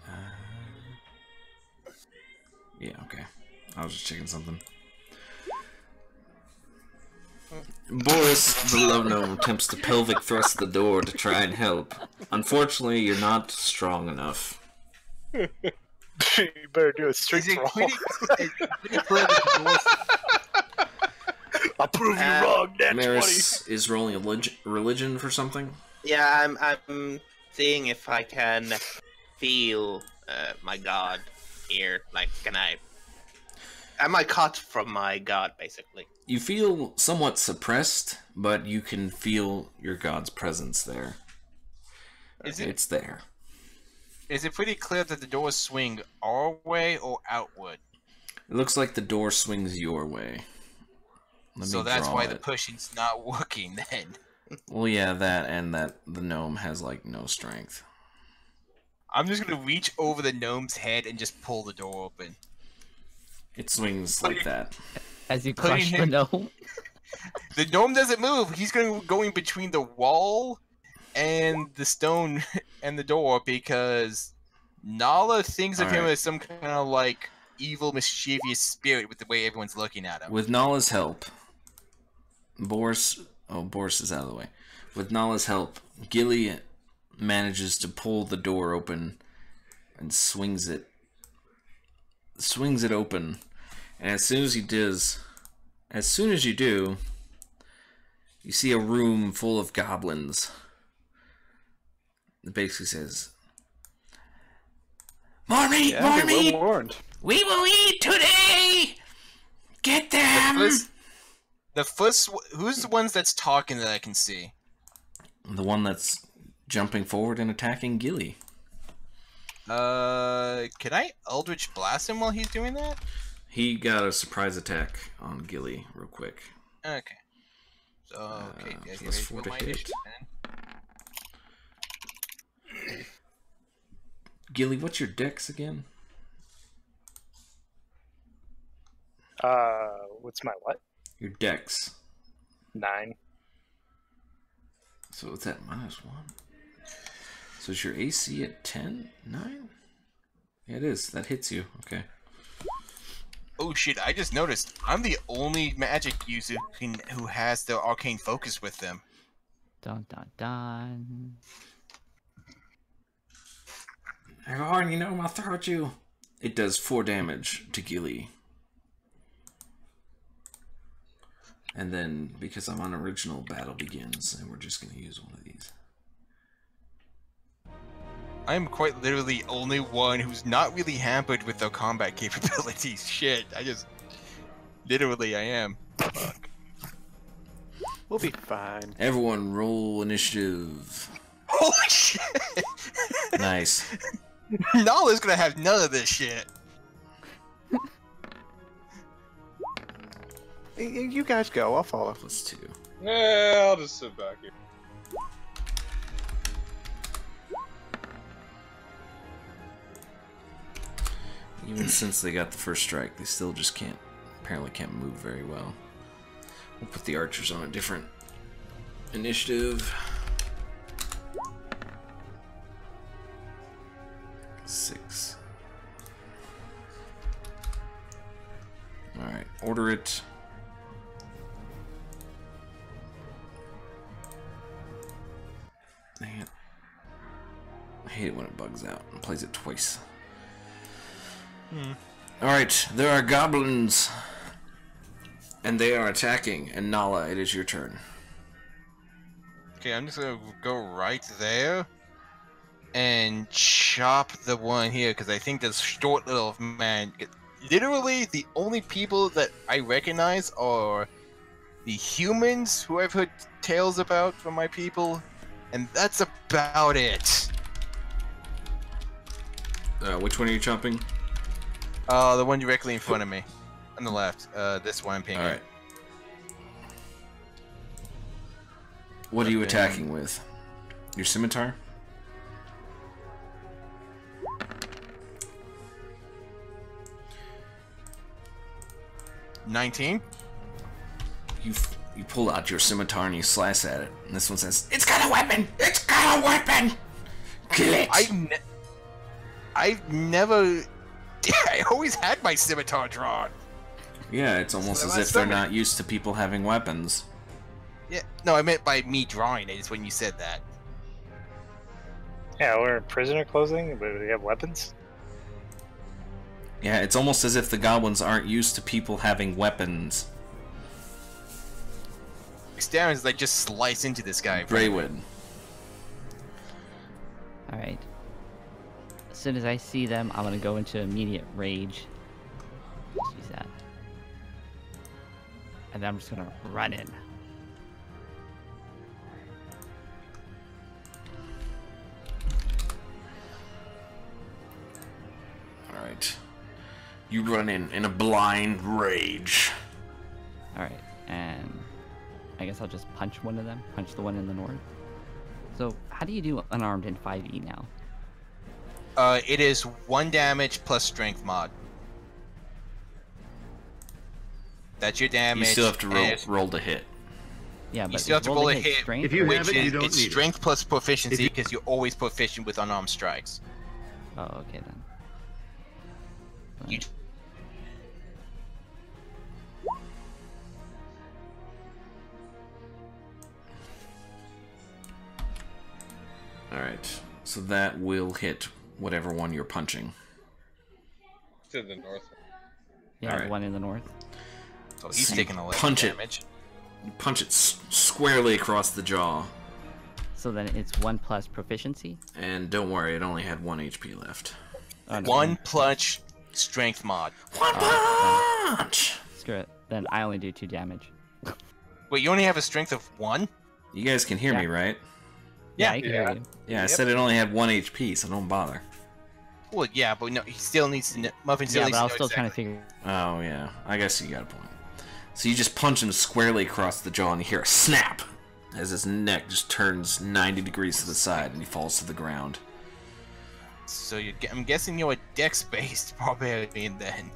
[SPEAKER 1] Uh, yeah, okay. I was just checking something. Boris, the love gnome, attempts to pelvic thrust the door to try and help. Unfortunately, you're not strong enough.
[SPEAKER 7] you better do a
[SPEAKER 4] Is
[SPEAKER 7] strength roll.
[SPEAKER 4] pretty, is it pretty clear that the door's-
[SPEAKER 7] I'll prove you
[SPEAKER 6] Uh,
[SPEAKER 7] wrong, Nat 20.
[SPEAKER 1] Marris is rolling a religion for something.
[SPEAKER 6] Yeah, I'm I'm seeing if I can feel uh, my god here. Like, can I? Am I cut from my god, basically?
[SPEAKER 1] You feel somewhat suppressed, but you can feel your god's presence there.
[SPEAKER 4] Is it
[SPEAKER 1] It's there.
[SPEAKER 4] is it pretty clear that the doors swing our way or outward?
[SPEAKER 1] It looks like the door swings your way. Let
[SPEAKER 4] so that's
[SPEAKER 1] draw
[SPEAKER 4] why the pushing's not working then.
[SPEAKER 1] Well, yeah, that and that the gnome has like no strength.
[SPEAKER 4] I'm just gonna reach over the gnome's head and just pull the door open.
[SPEAKER 1] It swings like that.
[SPEAKER 8] As you
[SPEAKER 4] Putting
[SPEAKER 8] crush the
[SPEAKER 4] him-
[SPEAKER 8] gnome.
[SPEAKER 4] The gnome doesn't move. He's going going between the wall and the stone and the door because Nalla thinks of him as some kind of like evil, mischievous spirit with the way everyone's looking at him.
[SPEAKER 1] With Nalla's help, Boris. Oh, Boris is out of the way. With Nalla's help, Gili manages to pull the door open and swings it. Swings it open, and as soon as he does, as soon as you do, you see a room full of goblins. It basically says, "More meat,
[SPEAKER 3] Yeah,
[SPEAKER 1] more
[SPEAKER 3] you're well warned.
[SPEAKER 1] We will eat today. Get them."
[SPEAKER 4] First, the first, who's the ones that's talking that I can see?
[SPEAKER 1] The one that's jumping forward and attacking Gili.
[SPEAKER 4] Uh, can I Eldritch blast him while he's doing that?
[SPEAKER 1] He got a surprise attack on Gili real quick.
[SPEAKER 4] Okay. So okay,
[SPEAKER 1] Uh, plus
[SPEAKER 4] ready
[SPEAKER 1] four to hit. Gili, what's your dex again?
[SPEAKER 9] Uh, what's my what?
[SPEAKER 1] Your dex.
[SPEAKER 9] Nine.
[SPEAKER 1] So it's at minus one. So is your AC at 10? 9? Yeah, it is. That hits you. Okay.
[SPEAKER 4] Oh shit! I just noticed I'm the only magic user who, who has the arcane focus with them.
[SPEAKER 8] Dun dun dun.
[SPEAKER 1] Everyone, you know I'll throw at you. It does 4 damage to Gili. And then, because I'm on original, battle begins, and we're just going to use one of these.
[SPEAKER 4] I'm quite literally only one who's not really hampered with their combat capabilities. Shit, I just literally I am. Fuck.
[SPEAKER 3] We'll be fine.
[SPEAKER 1] Everyone, roll initiative.
[SPEAKER 4] Holy shit!
[SPEAKER 1] Nice.
[SPEAKER 4] Nalla's gonna have none of this shit.
[SPEAKER 3] Y- y- You guys go. I'll follow.
[SPEAKER 1] Plus 2.
[SPEAKER 5] Yeah, I'll just sit back here.
[SPEAKER 1] Even since they got the first strike, they still just can't, apparently can't move very well. We'll put the archers on a different initiative. Six. Alright, order it. Dang it. I hate it when it bugs out and plays it twice. Alright, there are goblins. And they are attacking. And Nalla, it is your turn.
[SPEAKER 4] Okay, I'm just gonna go right there and chop the one here because I think this short little man. Literally, the only people that I recognize are the humans who I've heard tales about from my people, and that's about it.
[SPEAKER 1] Uh, which one are you chopping?
[SPEAKER 4] Uh, the one directly in front of me, on the left. Uh, this one I'm pinging.
[SPEAKER 1] Alright. What are you attacking with? Your scimitar?
[SPEAKER 4] Nineteen.
[SPEAKER 1] You f- you pull out your scimitar and you slice at it. And this one says, It's got a weapon! It's got a weapon! Kill it!
[SPEAKER 4] I ne- I've never. I always had my scimitar drawn.
[SPEAKER 1] Yeah, it's almost
[SPEAKER 4] So
[SPEAKER 1] as
[SPEAKER 4] that's
[SPEAKER 1] if they're not used to people having weapons.
[SPEAKER 4] Yeah, no, I meant by me drawing it. Is when you said that.
[SPEAKER 9] Yeah, we're in prisoner clothing, but we have weapons.
[SPEAKER 1] Yeah, it's almost as if the goblins aren't used to people having weapons.
[SPEAKER 4] Darren's like just slice into this guy.
[SPEAKER 1] Brelwyn.
[SPEAKER 8] Alright. As soon as I see them, I'm gonna go into immediate rage. That. And then I'm just gonna run in.
[SPEAKER 1] Alright. You run in in a blind rage.
[SPEAKER 8] Alright. and I guess I'll just punch one of them. Punch the one in the north. So how do you do unarmed in 5e now?
[SPEAKER 4] Uh, it is one damage plus strength mod. That's your damage.
[SPEAKER 1] You still have to roll,
[SPEAKER 4] and
[SPEAKER 1] roll to hit.
[SPEAKER 8] Yeah, but
[SPEAKER 4] You still have to roll a
[SPEAKER 8] to
[SPEAKER 4] hit.
[SPEAKER 8] Strength
[SPEAKER 10] If you
[SPEAKER 4] which
[SPEAKER 10] have it, you don't
[SPEAKER 4] it's
[SPEAKER 10] need it.
[SPEAKER 4] strength plus proficiency
[SPEAKER 10] If you-
[SPEAKER 4] because you're always proficient with unarmed strikes.
[SPEAKER 8] Oh, okay then.
[SPEAKER 4] You-
[SPEAKER 1] Alright. So that will hit whatever one you're punching.
[SPEAKER 5] To the north.
[SPEAKER 8] Yeah, the
[SPEAKER 1] alright.
[SPEAKER 8] one in the north.
[SPEAKER 4] So he's
[SPEAKER 1] So you
[SPEAKER 4] taking 11
[SPEAKER 1] punch it.
[SPEAKER 4] damage.
[SPEAKER 1] You punch it squarely across the jaw.
[SPEAKER 8] So then it's one plus proficiency.
[SPEAKER 1] And don't worry, it only had one HP left.
[SPEAKER 8] Oh, no,
[SPEAKER 4] One punch strength mod.
[SPEAKER 1] One
[SPEAKER 8] Oh,
[SPEAKER 1] punch!
[SPEAKER 8] Screw it. Then I only do two damage.
[SPEAKER 4] Wait, you only have a strength of one?
[SPEAKER 1] You guys can hear me, right?
[SPEAKER 8] Yeah,
[SPEAKER 4] Yeah.
[SPEAKER 8] I can
[SPEAKER 5] Yeah.
[SPEAKER 8] hear you.
[SPEAKER 1] Yeah, I said it only had one HP, so don't bother.
[SPEAKER 4] Well, yeah, but no, he still needs to. Know, Muffin still
[SPEAKER 8] Yeah,
[SPEAKER 4] needs
[SPEAKER 8] but I
[SPEAKER 4] to
[SPEAKER 8] was
[SPEAKER 4] know
[SPEAKER 8] still trying to
[SPEAKER 4] exactly.
[SPEAKER 8] figure.
[SPEAKER 1] Oh, yeah. I guess you got a point. So you just punch him squarely across the jaw, and you hear a snap as his neck just turns 90 degrees to the side, and he falls to the ground.
[SPEAKER 4] So you, I'm guessing you're a dex-based barbarian then.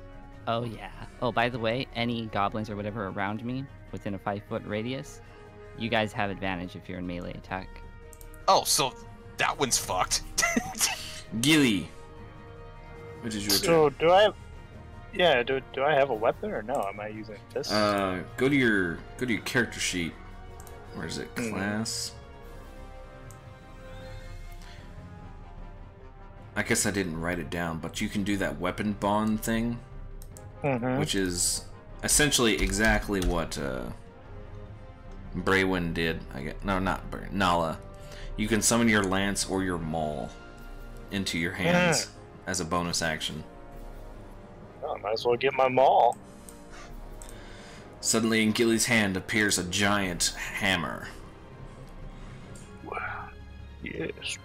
[SPEAKER 8] Oh yeah. Oh, by the way, any goblins or whatever around me within a five foot radius, you guys have advantage if you're in melee attack.
[SPEAKER 4] Oh, so that one's fucked.
[SPEAKER 1] Gili, which is your turn.
[SPEAKER 9] So do I? Yeah. Do do I have a weapon or no? Am I using this?
[SPEAKER 1] Uh, go to your go to your character sheet. Where is it?
[SPEAKER 9] Mhm.
[SPEAKER 1] Class. I guess I didn't write it down, but you can do that weapon bond thing,
[SPEAKER 9] Mhm.
[SPEAKER 1] which is essentially exactly what uh, Brelwyn did. I get no, not Bray, Nalla. You can summon your lance or your maul into your hmm. hands as a bonus action.
[SPEAKER 9] Oh, might as well get my maul.
[SPEAKER 1] Suddenly, in Gili's hand appears a giant hammer.
[SPEAKER 9] Yes.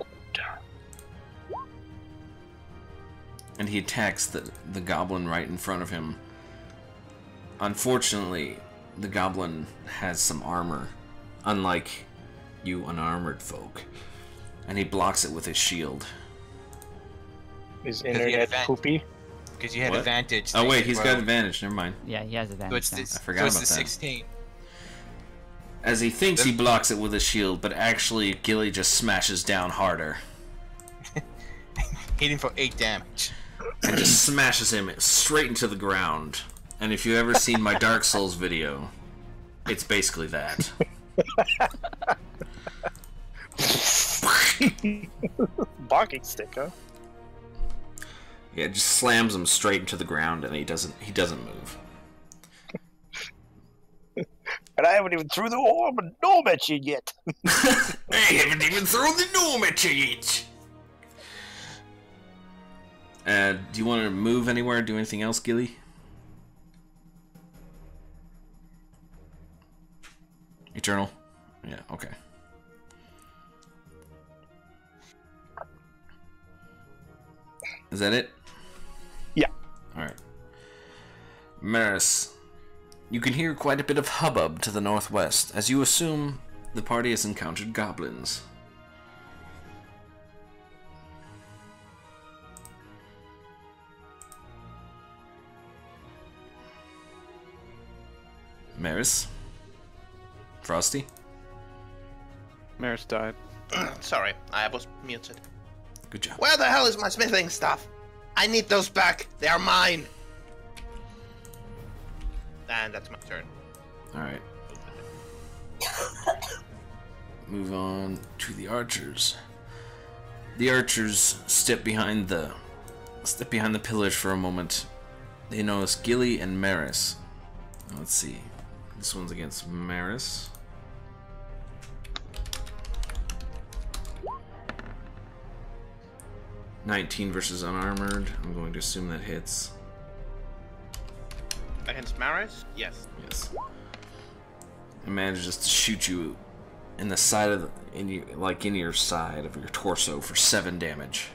[SPEAKER 1] and he attacks the, the goblin right in front of him. Unfortunately, the goblin has some armor, unlike you unarmored folk, and he blocks it with his shield.
[SPEAKER 9] Is
[SPEAKER 4] he had
[SPEAKER 9] internet poopy?
[SPEAKER 4] Because you had
[SPEAKER 1] What?
[SPEAKER 4] advantage.
[SPEAKER 1] Oh wait,
[SPEAKER 4] as
[SPEAKER 1] he's
[SPEAKER 4] well.
[SPEAKER 1] got advantage. Never mind.
[SPEAKER 8] Yeah, he has
[SPEAKER 4] So
[SPEAKER 8] advantage
[SPEAKER 4] it's this,
[SPEAKER 1] I forgot
[SPEAKER 4] so it's
[SPEAKER 1] about
[SPEAKER 4] the
[SPEAKER 1] that.
[SPEAKER 4] 16.
[SPEAKER 1] As he thinks he blocks it with his shield, but actually Gili just smashes down harder
[SPEAKER 4] Hitting for 8 damage.
[SPEAKER 1] and just smashes him straight into the ground. And if you've ever seen my Dark Souls video, it's basically that.
[SPEAKER 9] Barking stick, huh?
[SPEAKER 1] Yeah, it just slams him straight into the ground, and he doesn't he doesn't move.
[SPEAKER 9] And I haven't even threw the orb gnome at you yet.
[SPEAKER 1] I haven't even thrown the gnome at you yet. Uh, do you want to move anywhere? Do anything else, Gili? Eternal? Yeah, okay. Is that it?
[SPEAKER 9] Yeah.
[SPEAKER 1] Alright. Marris, you can hear quite a bit of hubbub to the northwest, as you assume the party has encountered goblins. Marris? Frosty?
[SPEAKER 3] Marris died.
[SPEAKER 6] Sorry, I was muted.
[SPEAKER 1] Good job.
[SPEAKER 6] Where the hell is my smithing stuff? I need those back. They are mine. And that's my turn.
[SPEAKER 1] Alright. Move on to the archers. The archers step behind the step behind the pillars for a moment. They notice Gili and Marris. Let's see. This one's against Marris. Nineteen versus unarmored. I'm going to assume that hits.
[SPEAKER 6] Against Marris? Yes.
[SPEAKER 1] Yes. It manages to shoot you in the side of the, in your, like in your side of your torso for seven damage.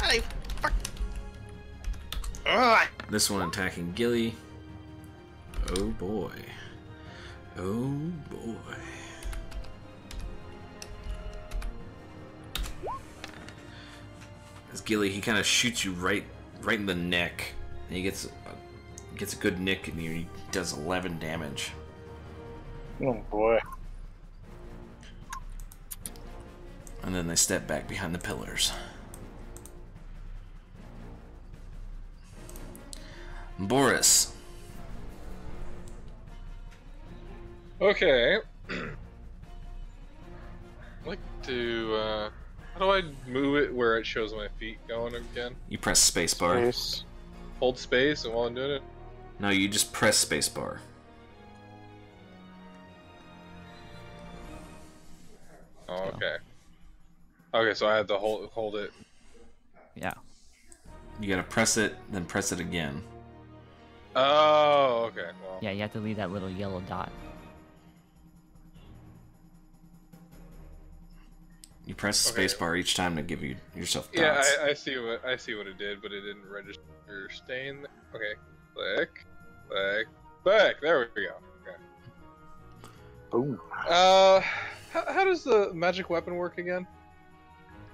[SPEAKER 6] I fuck. Ugh.
[SPEAKER 1] This one attacking Gili. Oh boy. Oh boy. Gili, he kind of shoots you right, right in the neck, and he gets, a, gets a good nick, and he does 11 damage.
[SPEAKER 9] Oh boy.
[SPEAKER 1] And then they step back behind the pillars. Boris.
[SPEAKER 5] Okay. I'd like to. Uh, how do I move it where it shows my feet going again?
[SPEAKER 1] You press spacebar.
[SPEAKER 9] Space.
[SPEAKER 5] Hold space and while I'm doing it.
[SPEAKER 1] No, you just press spacebar.
[SPEAKER 5] Oh, okay. Okay, so I had to hold hold it.
[SPEAKER 8] Yeah.
[SPEAKER 1] You gotta press it, then press it again.
[SPEAKER 5] Oh, okay. Well,
[SPEAKER 8] Yeah, you have to leave that little yellow dot.
[SPEAKER 1] You press
[SPEAKER 5] Okay.
[SPEAKER 1] spacebar each time to give you yourself
[SPEAKER 5] yeah. I, I see what I see what it did, but it didn't register stain. Okay, click, click, click. There we go. Okay.
[SPEAKER 9] Boom.
[SPEAKER 5] Uh, how, how does the magic weapon work again?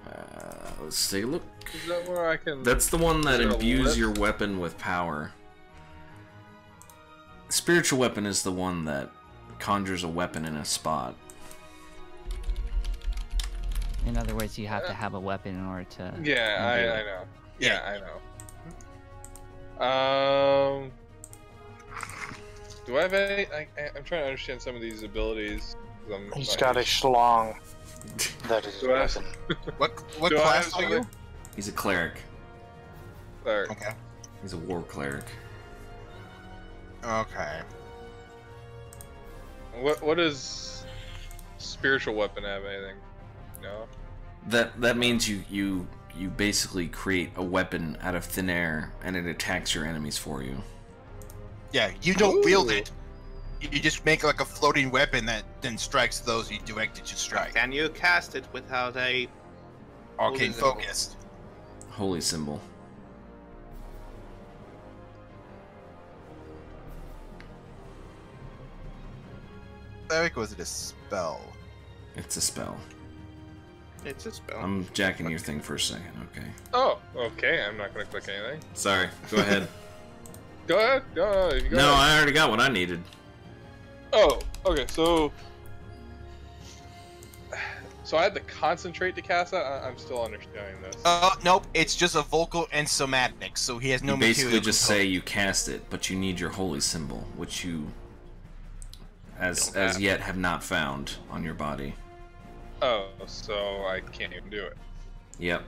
[SPEAKER 1] Uh, let's take a look.
[SPEAKER 5] Is that where I can?
[SPEAKER 1] That's the one that imbues your weapon with power. Spiritual weapon is the one that conjures a weapon in a spot.
[SPEAKER 8] In other words, you have to have a weapon in order to.
[SPEAKER 5] Yeah, I, I know. Yeah, I know. Um, do I have any? I, I- I'm trying to understand some of these abilities. I'm
[SPEAKER 9] He's
[SPEAKER 5] not
[SPEAKER 9] got a
[SPEAKER 5] used-
[SPEAKER 9] schlong. That is his
[SPEAKER 5] Do I-
[SPEAKER 4] What what
[SPEAKER 5] Do
[SPEAKER 4] class are you?
[SPEAKER 1] He's a cleric.
[SPEAKER 5] There.
[SPEAKER 4] Okay.
[SPEAKER 1] He's a war cleric.
[SPEAKER 4] Okay.
[SPEAKER 5] What what does spiritual weapon have? Anything? No.
[SPEAKER 1] That that means you you you basically create a weapon out of thin air and it attacks your enemies for you.
[SPEAKER 4] Yeah, you don't wield it. You you just make like a floating weapon that then strikes those you directed to strike.
[SPEAKER 6] Can you cast it without a?
[SPEAKER 4] Arcane focus.
[SPEAKER 1] Holy symbol.
[SPEAKER 4] Eric, was it a spell?
[SPEAKER 1] It's a spell.
[SPEAKER 6] It's a spell.
[SPEAKER 1] I'm jacking your thing for a second, okay.
[SPEAKER 5] Oh, okay. I'm not gonna click anything.
[SPEAKER 1] Sorry. Go ahead.
[SPEAKER 5] Go ahead. Go, no, go
[SPEAKER 1] no,
[SPEAKER 5] ahead.
[SPEAKER 1] I already got what I needed.
[SPEAKER 5] Oh, okay. So, so I had to concentrate to cast that. I, I'm still understanding this.
[SPEAKER 4] Uh, nope. It's just a vocal and somatic, so he has no
[SPEAKER 1] you basically
[SPEAKER 4] material
[SPEAKER 1] just say you cast it, but you need your holy symbol, which you as as yet have not found on your body.
[SPEAKER 5] Oh, so I can't even do it.
[SPEAKER 1] Yep.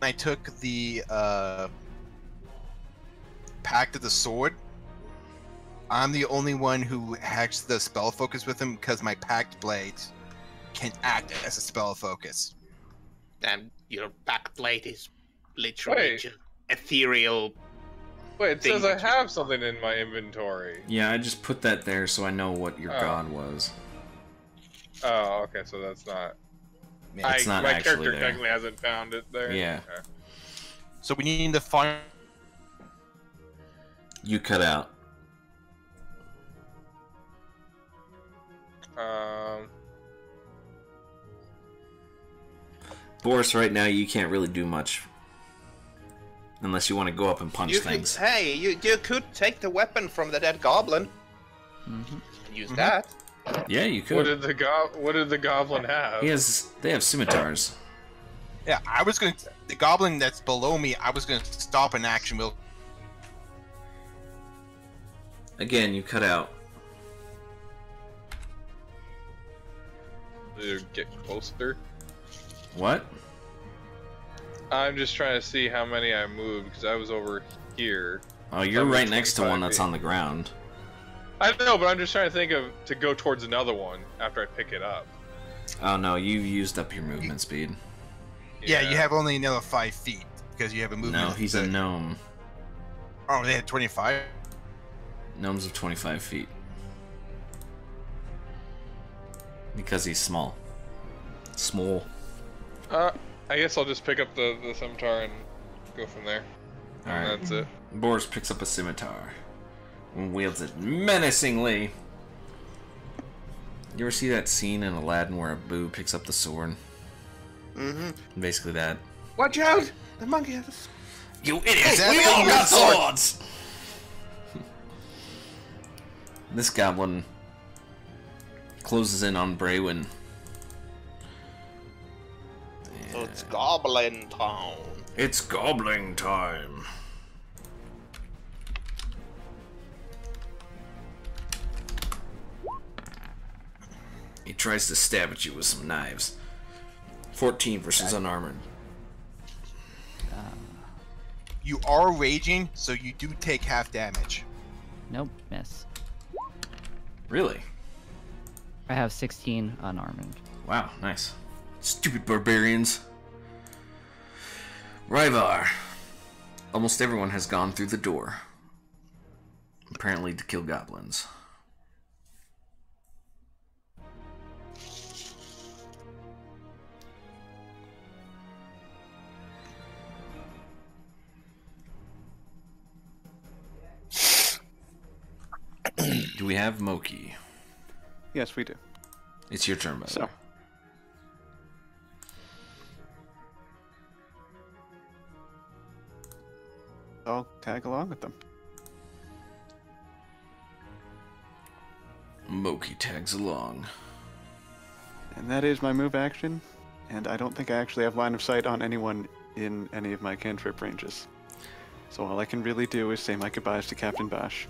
[SPEAKER 4] I took the uh, Pact of the Sword. I'm the only one who hacks the spell focus with him because my Pact Blade can act as a spell focus.
[SPEAKER 6] And your Pact Blade is literally
[SPEAKER 5] Wait.
[SPEAKER 6] just ethereal.
[SPEAKER 5] Wait, it says I have something in my inventory.
[SPEAKER 1] Yeah, I just put that there so I know what your
[SPEAKER 5] Oh.
[SPEAKER 1] god was.
[SPEAKER 5] Oh, okay. So that's not.
[SPEAKER 4] Yeah,
[SPEAKER 5] I,
[SPEAKER 1] it's not
[SPEAKER 5] my
[SPEAKER 1] actually
[SPEAKER 5] character
[SPEAKER 1] there.
[SPEAKER 5] technically hasn't found it there.
[SPEAKER 1] Yeah.
[SPEAKER 5] Okay.
[SPEAKER 4] So we need to find.
[SPEAKER 1] You cut out.
[SPEAKER 5] Um.
[SPEAKER 1] Boris, right now you can't really do much. Unless you want to go up and punch
[SPEAKER 6] You could,
[SPEAKER 1] things.
[SPEAKER 6] hey, you you could take the weapon from the dead goblin
[SPEAKER 8] Mhm.
[SPEAKER 6] and use
[SPEAKER 4] Mhm.
[SPEAKER 6] that.
[SPEAKER 1] Yeah, you could.
[SPEAKER 5] What
[SPEAKER 1] could.
[SPEAKER 5] did the go- What did the goblin have?
[SPEAKER 1] He has they have scimitars.
[SPEAKER 4] Yeah, I was going to. The goblin that's below me, I was going to stop an action wheel.
[SPEAKER 1] Again, you cut out.
[SPEAKER 5] To get closer.
[SPEAKER 1] What?
[SPEAKER 5] I'm just trying to see how many I moved because I was over here.
[SPEAKER 1] Oh, you're right next to one that's on the ground.
[SPEAKER 5] I know, but I'm just trying to think of to go towards another one after I pick it up.
[SPEAKER 1] Oh no, you've used up your movement speed.
[SPEAKER 4] Yeah. you have only another five feet because you have a movement.
[SPEAKER 1] No, he's a gnome.
[SPEAKER 4] Oh, they had 25.
[SPEAKER 1] Gnomes of 25 feet. Because he's small. Small.
[SPEAKER 5] Uh, I guess I'll just pick up the the scimitar and go from there.
[SPEAKER 1] All
[SPEAKER 5] And
[SPEAKER 1] right.
[SPEAKER 5] that's it.
[SPEAKER 1] Boris picks up a scimitar and wields it menacingly. You ever see that scene in Aladdin where Abu picks up the sword?
[SPEAKER 6] Mm-hmm.
[SPEAKER 1] Basically that.
[SPEAKER 6] Watch out! The monkey has a s-
[SPEAKER 1] You idiot!
[SPEAKER 4] Exactly.
[SPEAKER 1] We all got
[SPEAKER 4] Sword.
[SPEAKER 1] swords! this goblin closes in on
[SPEAKER 6] Brelwyn. It's Goblin Town.
[SPEAKER 1] It's goblin time. He tries to stab at you with some knives. 14 versus unarmored.
[SPEAKER 4] Uh, you are raging, so you do take half damage.
[SPEAKER 8] Nope, miss.
[SPEAKER 1] Really?
[SPEAKER 8] I have 16 unarmed.
[SPEAKER 1] Wow, nice. Stupid barbarians. Ryvar. Almost everyone has gone through the door. Apparently to kill goblins. Do we have Moki?
[SPEAKER 3] Yes, we do.
[SPEAKER 1] It's your turn, by the
[SPEAKER 3] So. I'll tag along with them.
[SPEAKER 1] Moki tags along.
[SPEAKER 3] And that is my move action. And I don't think I actually have line of sight on anyone in any of my cantrip ranges. So all I can really do is say my goodbyes to Captain Bash.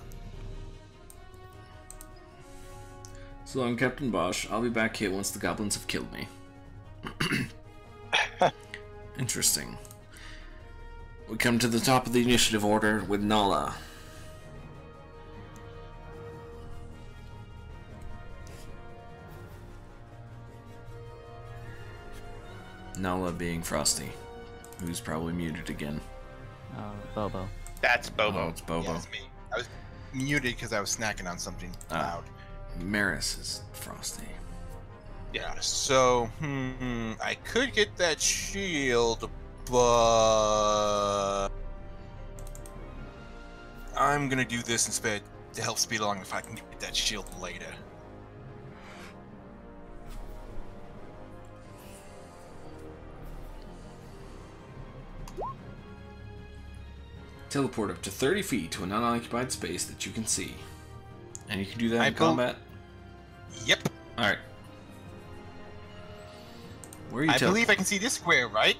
[SPEAKER 1] So long, Captain Bosch. I'll be back here once the goblins have killed me. Interesting. We come to the top of the initiative order with Nalla. Nalla being Frosty, who's probably muted again.
[SPEAKER 8] Oh, Bobo.
[SPEAKER 6] That's Bobo.
[SPEAKER 1] Oh, it's Bobo.
[SPEAKER 4] Yeah, it's me. I was muted because I was snacking on something
[SPEAKER 1] Ah.
[SPEAKER 4] loud.
[SPEAKER 1] Marris is Frosty.
[SPEAKER 4] Yeah, so, hmm, I could get that shield, but. Uh, I'm gonna do this instead to help speed along if I can get that shield later.
[SPEAKER 1] Teleport up to 30 feet to an unoccupied space that you can see. And you can do that
[SPEAKER 4] I
[SPEAKER 1] in combat?
[SPEAKER 4] Yep.
[SPEAKER 1] Alright. Where are you
[SPEAKER 4] I believe I can see this square, right?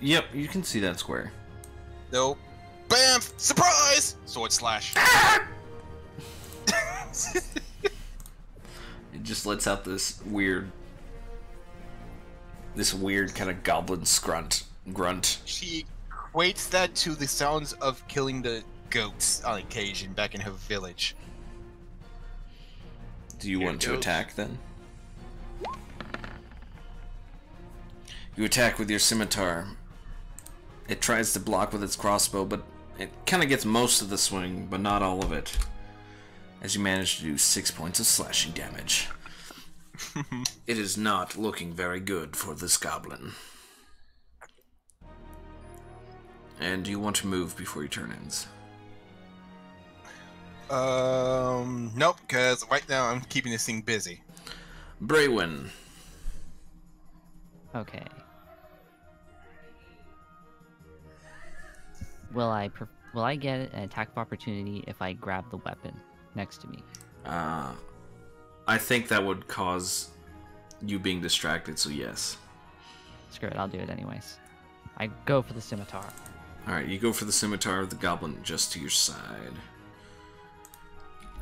[SPEAKER 1] Yep, you can see that square.
[SPEAKER 4] No. Bam! Surprise! Sword slash.
[SPEAKER 1] It just lets out this weird, this weird kind of goblin scrunt grunt.
[SPEAKER 4] she equates that to the sounds of killing the goats on occasion back in her village.
[SPEAKER 1] Do you
[SPEAKER 6] Here
[SPEAKER 1] want to attack then? You attack with your scimitar. It tries to block with its crossbow, but it kind of gets most of the swing, but not all of it. As you manage to do six points of slashing damage. it is not looking very good for this goblin. And do you want to move before your turn ends?
[SPEAKER 4] Um, nope, because right now I'm keeping this thing busy.
[SPEAKER 1] Brelwyn.
[SPEAKER 8] Okay. Will I per- will I get an attack of opportunity if I grab the weapon next to me?
[SPEAKER 1] Uh, I think that would cause you being distracted, so yes.
[SPEAKER 8] Screw it, I'll do it anyways. I go for the scimitar.
[SPEAKER 1] Alright, you go for the scimitar of the goblin just to your side.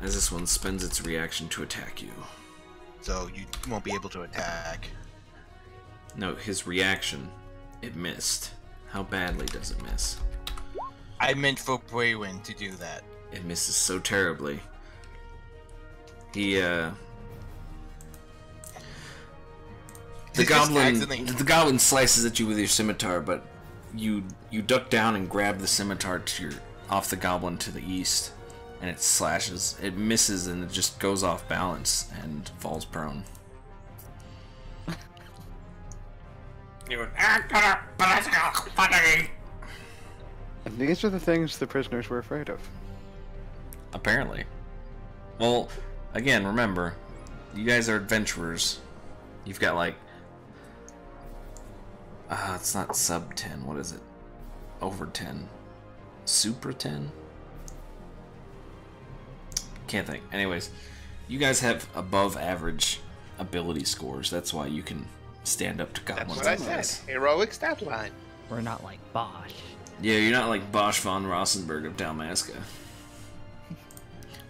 [SPEAKER 1] As this one spends its reaction to attack you.
[SPEAKER 4] So you won't be able to attack.
[SPEAKER 1] No, his reaction, it missed. How badly does it miss?
[SPEAKER 4] I meant for Brelwyn to do that.
[SPEAKER 1] It misses so terribly. He, uh. The goblin, the goblin slices at you with your scimitar, but you you duck down and grab the scimitar to your off the goblin to the east, and it slashes. It misses and it just goes off balance and falls prone.
[SPEAKER 3] And these are the things the prisoners were afraid of.
[SPEAKER 1] Apparently. Well, again, remember, you guys are adventurers. You've got like. Uh, it's not sub 10. What is it? Over 10. Super 10? Can't think. Anyways, you guys have above average ability scores. That's why you can stand up to
[SPEAKER 6] That's
[SPEAKER 1] goblins.
[SPEAKER 6] what I said. Heroic stat line.
[SPEAKER 8] We're not like Bosch.
[SPEAKER 1] Yeah, you're not like Bosch von Rossenberg of Dalmasca.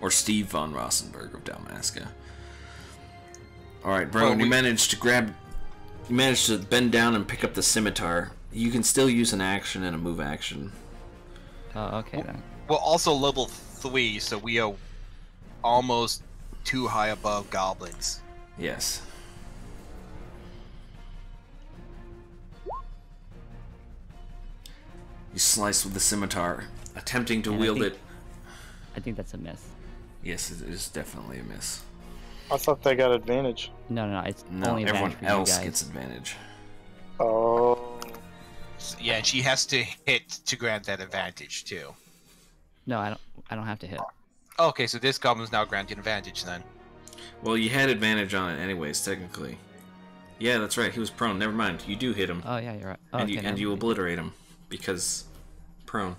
[SPEAKER 1] Or Steve von Rossenberg of Dalmasca. Alright, bro,
[SPEAKER 4] Well,
[SPEAKER 1] when you
[SPEAKER 4] we-
[SPEAKER 1] managed to grab. You managed to bend down and pick up the scimitar. You can still use an action and a move action.
[SPEAKER 8] Oh, okay then.
[SPEAKER 4] Well, also level three, so we are almost too high above goblins.
[SPEAKER 1] Yes. You slice with the scimitar, attempting to
[SPEAKER 8] And I
[SPEAKER 1] wield
[SPEAKER 8] think-
[SPEAKER 1] it.
[SPEAKER 8] I think that's a miss.
[SPEAKER 1] Yes, it is definitely a miss.
[SPEAKER 9] I thought they got advantage.
[SPEAKER 8] No, no, no. It's
[SPEAKER 1] No,
[SPEAKER 8] only
[SPEAKER 1] everyone
[SPEAKER 8] advantage for you
[SPEAKER 1] else
[SPEAKER 8] guys.
[SPEAKER 1] gets advantage.
[SPEAKER 9] Oh.
[SPEAKER 4] Yeah, and she has to hit to grant that advantage too.
[SPEAKER 8] No, I don't. I don't have to hit.
[SPEAKER 4] Okay, so this goblin's now granted advantage then.
[SPEAKER 1] Well, you had advantage on it anyways, technically. Yeah, that's right. He was prone. Never mind. You do hit him,
[SPEAKER 8] Oh yeah, you're right. Oh,
[SPEAKER 1] and
[SPEAKER 8] okay,
[SPEAKER 1] you and you obliterate him because prone.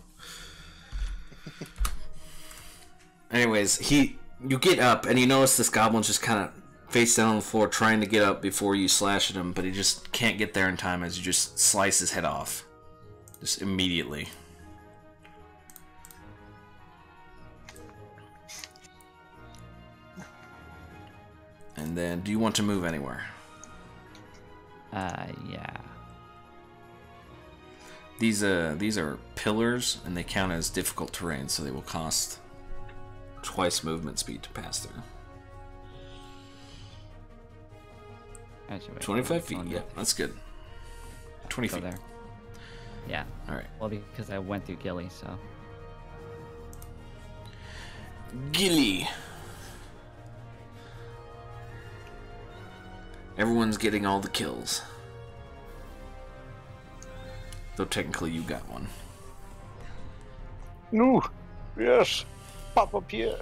[SPEAKER 1] Anyways, he you get up and you notice this goblin's just kind of face down on the floor trying to get up before you slash at him, but he just can't get there in time as you just slice his head off, just immediately. And then, do you want to move anywhere?
[SPEAKER 8] Uh, yeah.
[SPEAKER 1] These uh these are pillars and they count as difficult terrain, so they will cost twice movement speed to pass through.
[SPEAKER 8] Actually, wait,
[SPEAKER 1] Twenty five feet, yeah, that's good. Twenty
[SPEAKER 8] Go
[SPEAKER 1] feet.
[SPEAKER 8] there. Yeah.
[SPEAKER 1] Alright.
[SPEAKER 8] Well, because I went through Gili, so.
[SPEAKER 1] Gili. Everyone's getting all the kills. Though technically you got one.
[SPEAKER 9] No. Yes. Pop up here.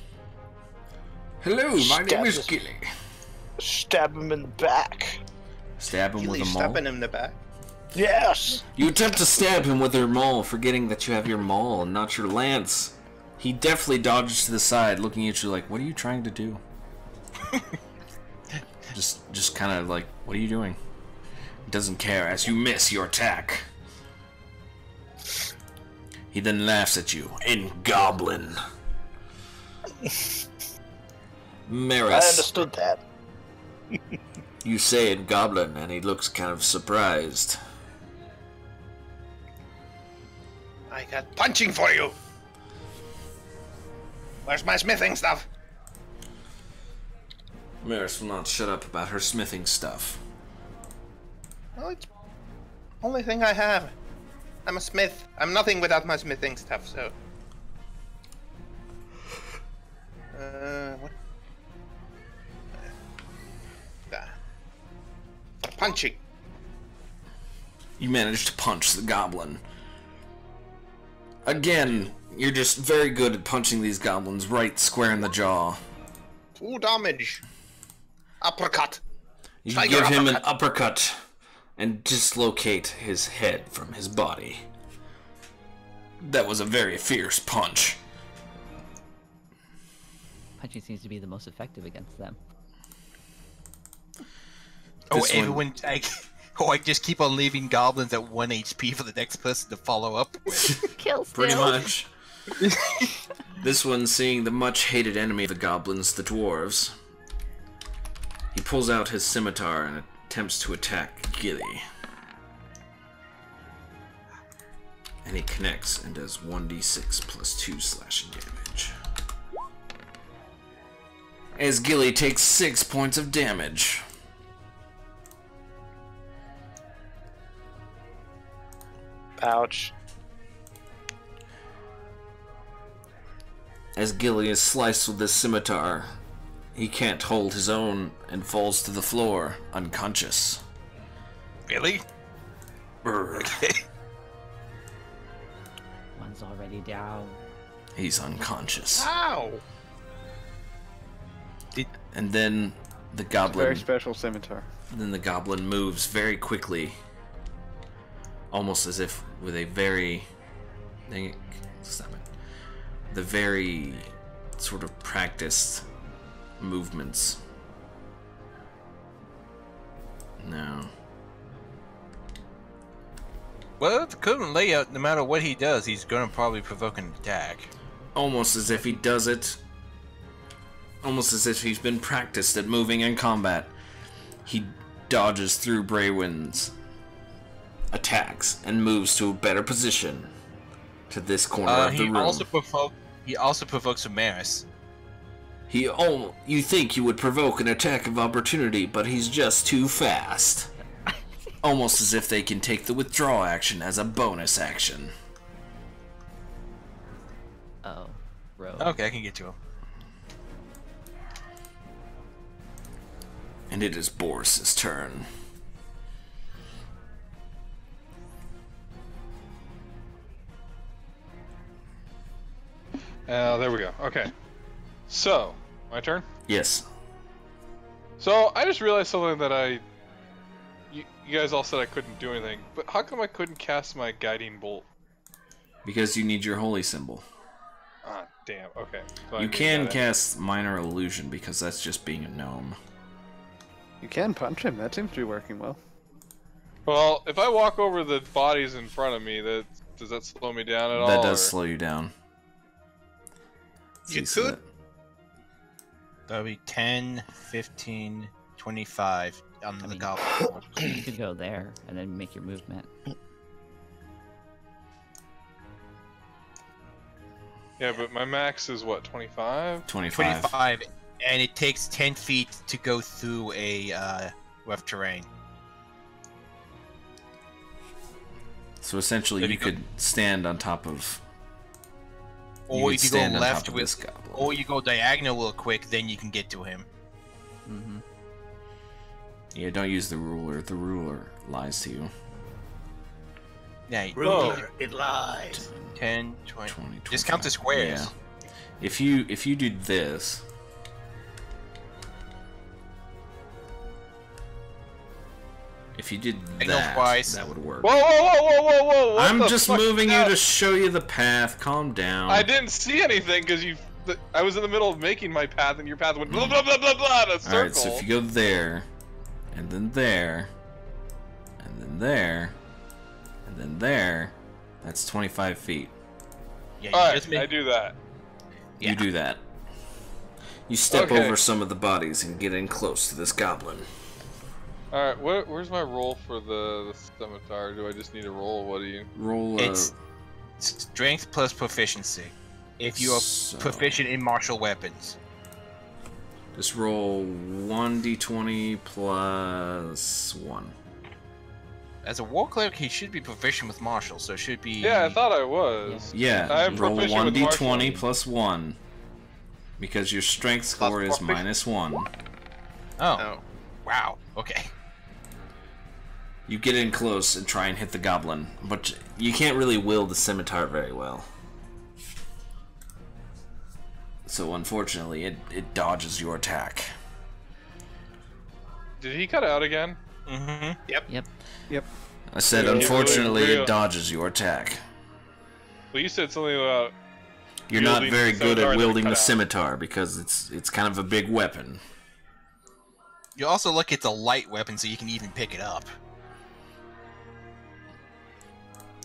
[SPEAKER 1] Hello, my name is
[SPEAKER 9] Status.
[SPEAKER 1] Gili.
[SPEAKER 9] Stab him in the back.
[SPEAKER 1] Stab him with a maul.
[SPEAKER 6] stabbing him in the back.
[SPEAKER 9] Yes.
[SPEAKER 1] You attempt to stab him with your maul, forgetting that you have your maul and not your lance. He deftly dodges to the side, looking at you like, "What are you trying to do?" just, just kind of like, "What are you doing?" Doesn't care as you miss your attack. He then laughs at you in Goblin.
[SPEAKER 9] Marris.
[SPEAKER 1] I
[SPEAKER 9] understood that.
[SPEAKER 1] you say in Goblin, and he looks kind of surprised.
[SPEAKER 6] I got punching for you. Where's my smithing stuff?
[SPEAKER 1] Marris will not shut up about her smithing stuff.
[SPEAKER 6] Well, it's only thing I have. I'm a smith. I'm nothing without my smithing stuff. So. Uh, what? Punching.
[SPEAKER 1] You managed to punch the goblin. Again, you're just very good at punching these goblins right square in the jaw.
[SPEAKER 6] Two damage. Uppercut.
[SPEAKER 1] You
[SPEAKER 6] Tiger
[SPEAKER 1] give him an
[SPEAKER 6] uppercut.
[SPEAKER 1] Uppercut and dislocate his head from his body. That was a very fierce punch.
[SPEAKER 8] Punching seems to be the most effective against them.
[SPEAKER 4] Oh,
[SPEAKER 1] This one-
[SPEAKER 4] I, oh, I just keep on leaving goblins at one HP for the next person to follow up. with.
[SPEAKER 8] Kill
[SPEAKER 1] Pretty much. this one seeing the much hated enemy of the goblins, the dwarves. He pulls out his scimitar and attempts to attack Gili. And he connects and does 1d6 plus 2 slashing damage. As Gili takes 6 points of damage.
[SPEAKER 9] Ouch.
[SPEAKER 1] As Gili is sliced with his scimitar, he can't hold his own and falls to the floor, unconscious.
[SPEAKER 4] really?
[SPEAKER 1] Brr.
[SPEAKER 8] One's already down.
[SPEAKER 1] He's unconscious.
[SPEAKER 4] Ow!
[SPEAKER 1] And then the goblin.
[SPEAKER 3] Very
[SPEAKER 1] goblin
[SPEAKER 3] special scimitar.
[SPEAKER 1] then the goblin moves very quickly. Almost as if with a very dang it, stop it. The very sort of practiced movements. No.
[SPEAKER 4] Well, the current layout, no matter what he does, he's gonna probably provoke an attack.
[SPEAKER 1] almost as if he does it almost as if he's been practiced at moving in combat he dodges through Brelwyn's attacks and moves to a better position to this corner
[SPEAKER 4] Uh,
[SPEAKER 1] of the
[SPEAKER 4] he
[SPEAKER 1] room
[SPEAKER 4] also provoke. He also provokes a Marris.
[SPEAKER 1] He oh you think you would provoke an attack of opportunity but he's just too fast almost as if they can take the withdraw action as a bonus action
[SPEAKER 8] Oh, bro.
[SPEAKER 4] Okay, I can get to him.
[SPEAKER 1] and it is Boris's turn
[SPEAKER 5] Uh, there we go. Okay. So, my turn.
[SPEAKER 1] yes
[SPEAKER 5] So I just realized something that I. You, you guys all said I couldn't do anything, but how come I couldn't cast my guiding bolt?
[SPEAKER 1] because you need your holy symbol
[SPEAKER 5] Ah, damn. Okay. So
[SPEAKER 1] You can
[SPEAKER 5] that.
[SPEAKER 1] cast minor illusion because that's just being a gnome.
[SPEAKER 3] You can punch him. That seems to be working well.
[SPEAKER 5] Well, if I walk over the bodies in front of me, that does that slow me down at all?
[SPEAKER 1] That does
[SPEAKER 5] or-
[SPEAKER 1] slow you down.
[SPEAKER 6] You
[SPEAKER 1] See, so
[SPEAKER 6] could-
[SPEAKER 1] that-
[SPEAKER 4] That'll be 10, 15, 25 on the goblin.
[SPEAKER 8] You could go there and then make your movement.
[SPEAKER 5] Yeah, but my max is what 25.
[SPEAKER 1] 25.
[SPEAKER 4] 25, and it takes 10 feet to go through a uh, rough terrain.
[SPEAKER 1] So essentially,
[SPEAKER 4] There
[SPEAKER 1] you
[SPEAKER 4] you go.
[SPEAKER 1] could stand on top of. You
[SPEAKER 4] Or
[SPEAKER 1] could
[SPEAKER 4] if you go
[SPEAKER 1] stand on
[SPEAKER 4] left with, or you go diagonal real quick, then you can get to him.
[SPEAKER 8] Mm-hmm.
[SPEAKER 1] Yeah, don't use the ruler. The ruler lies to you.
[SPEAKER 4] Yeah, you-
[SPEAKER 7] Ruler, it lies.
[SPEAKER 4] 10, 20.
[SPEAKER 1] 20,
[SPEAKER 4] Just count the squares.
[SPEAKER 1] Yeah. If you if you do this. If you did that,
[SPEAKER 4] twice.
[SPEAKER 1] that would work.
[SPEAKER 5] Whoa, whoa, whoa, whoa, whoa, whoa! what
[SPEAKER 1] I'm just moving you to show you the path. Calm down.
[SPEAKER 5] I didn't see anything because you. I was in the middle of making my path, and your path went blah blah blah blah blah in a circle.
[SPEAKER 1] Alright, so if you go there, and then there, and then there, and then there, that's 25 feet.
[SPEAKER 4] Yeah, you
[SPEAKER 5] Alright,
[SPEAKER 4] make-
[SPEAKER 5] I do that.
[SPEAKER 4] Yeah.
[SPEAKER 1] You do that. You step
[SPEAKER 5] Okay.
[SPEAKER 1] over some of the bodies and get in close to this goblin.
[SPEAKER 5] All right, where, where's my roll for the, the scimitar? Do I just need a roll? What do you?
[SPEAKER 1] Roll a.
[SPEAKER 4] It's strength plus proficiency. If you are
[SPEAKER 1] So-
[SPEAKER 4] proficient in martial weapons.
[SPEAKER 1] Just roll 1d20 plus 1.
[SPEAKER 4] As a war cleric, he should be proficient with martial, so it should be.
[SPEAKER 5] Yeah, I thought I was.
[SPEAKER 1] Yeah,
[SPEAKER 5] I am
[SPEAKER 1] roll 1d20 plus 1. Because your strength score is minus 1.
[SPEAKER 4] Oh,
[SPEAKER 6] Oh.
[SPEAKER 4] wow. Okay.
[SPEAKER 1] You get in close and try and hit the goblin, but you can't really wield the scimitar very well. So unfortunately, it, it dodges your attack.
[SPEAKER 5] Did he cut out again?
[SPEAKER 4] Mm-hmm.
[SPEAKER 8] Yep. Yep. Yep.
[SPEAKER 1] I said
[SPEAKER 5] Yeah,
[SPEAKER 1] unfortunately,
[SPEAKER 5] really-
[SPEAKER 1] it dodges your attack.
[SPEAKER 5] Well, you said something about.
[SPEAKER 1] You're not very good at wielding
[SPEAKER 5] cut
[SPEAKER 1] the
[SPEAKER 5] out.
[SPEAKER 1] scimitar because it's it's kind of a big weapon.
[SPEAKER 4] You also look it's a light weapon, so you can even pick it up.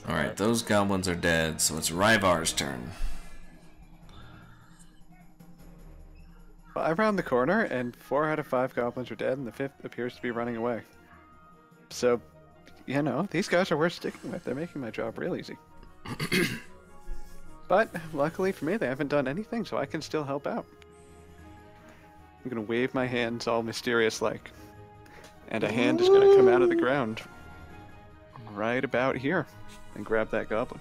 [SPEAKER 1] All right, those goblins are dead, so it's Ryvar's turn.
[SPEAKER 3] I round the corner, and four out of five goblins are dead, and the fifth appears to be running away. So, you know, these guys are worth sticking with. They're making my job real easy. but luckily for me, they haven't done anything, so I can still help out. I'm gonna wave my hands all mysterious like, and a hand is gonna come out of the ground right about here and grab that goblin.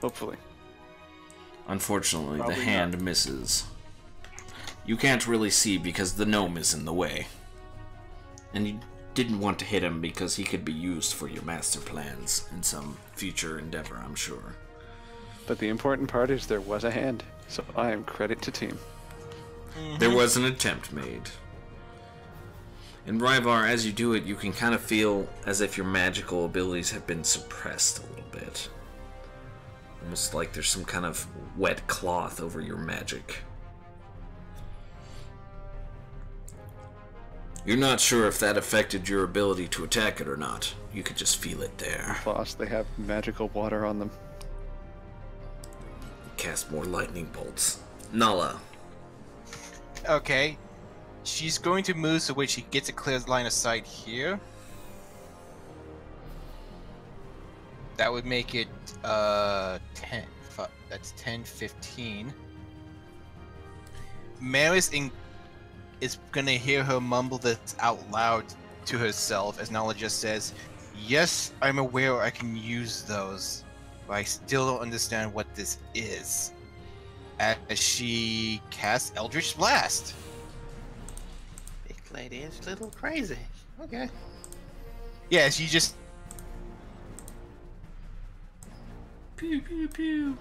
[SPEAKER 3] Hopefully.
[SPEAKER 1] Unfortunately,
[SPEAKER 3] Probably
[SPEAKER 1] the
[SPEAKER 3] not.
[SPEAKER 1] hand misses. You can't really see because the gnome is in the way. And you didn't want to hit him because he could be used for your master plans in some future endeavor, I'm sure.
[SPEAKER 3] But the important part is there was a hand, so I am credit to team.
[SPEAKER 1] There was an attempt made. And Ryvar, as you do it, you can kind of feel as if your magical abilities have been suppressed a little bit. Almost like there's some kind of wet cloth over your magic. You're not sure if that affected your ability to attack it or not. You could just feel it there.
[SPEAKER 3] Plus, they have magical water on them.
[SPEAKER 1] Cast more lightning bolts. Nalla.
[SPEAKER 4] Okay. She's going to move so when she gets a clear line of sight here. That would make it uh 10. Fu- That's 10, 15. Marris in- is gonna hear her mumble this out loud to herself as Nalla just says, Yes, I'm aware I can use those, but I still don't understand what this is. As she casts Eldritch Blast.
[SPEAKER 6] Big lady is a little crazy. Okay.
[SPEAKER 4] Yeah, she just
[SPEAKER 1] Pew pew pew.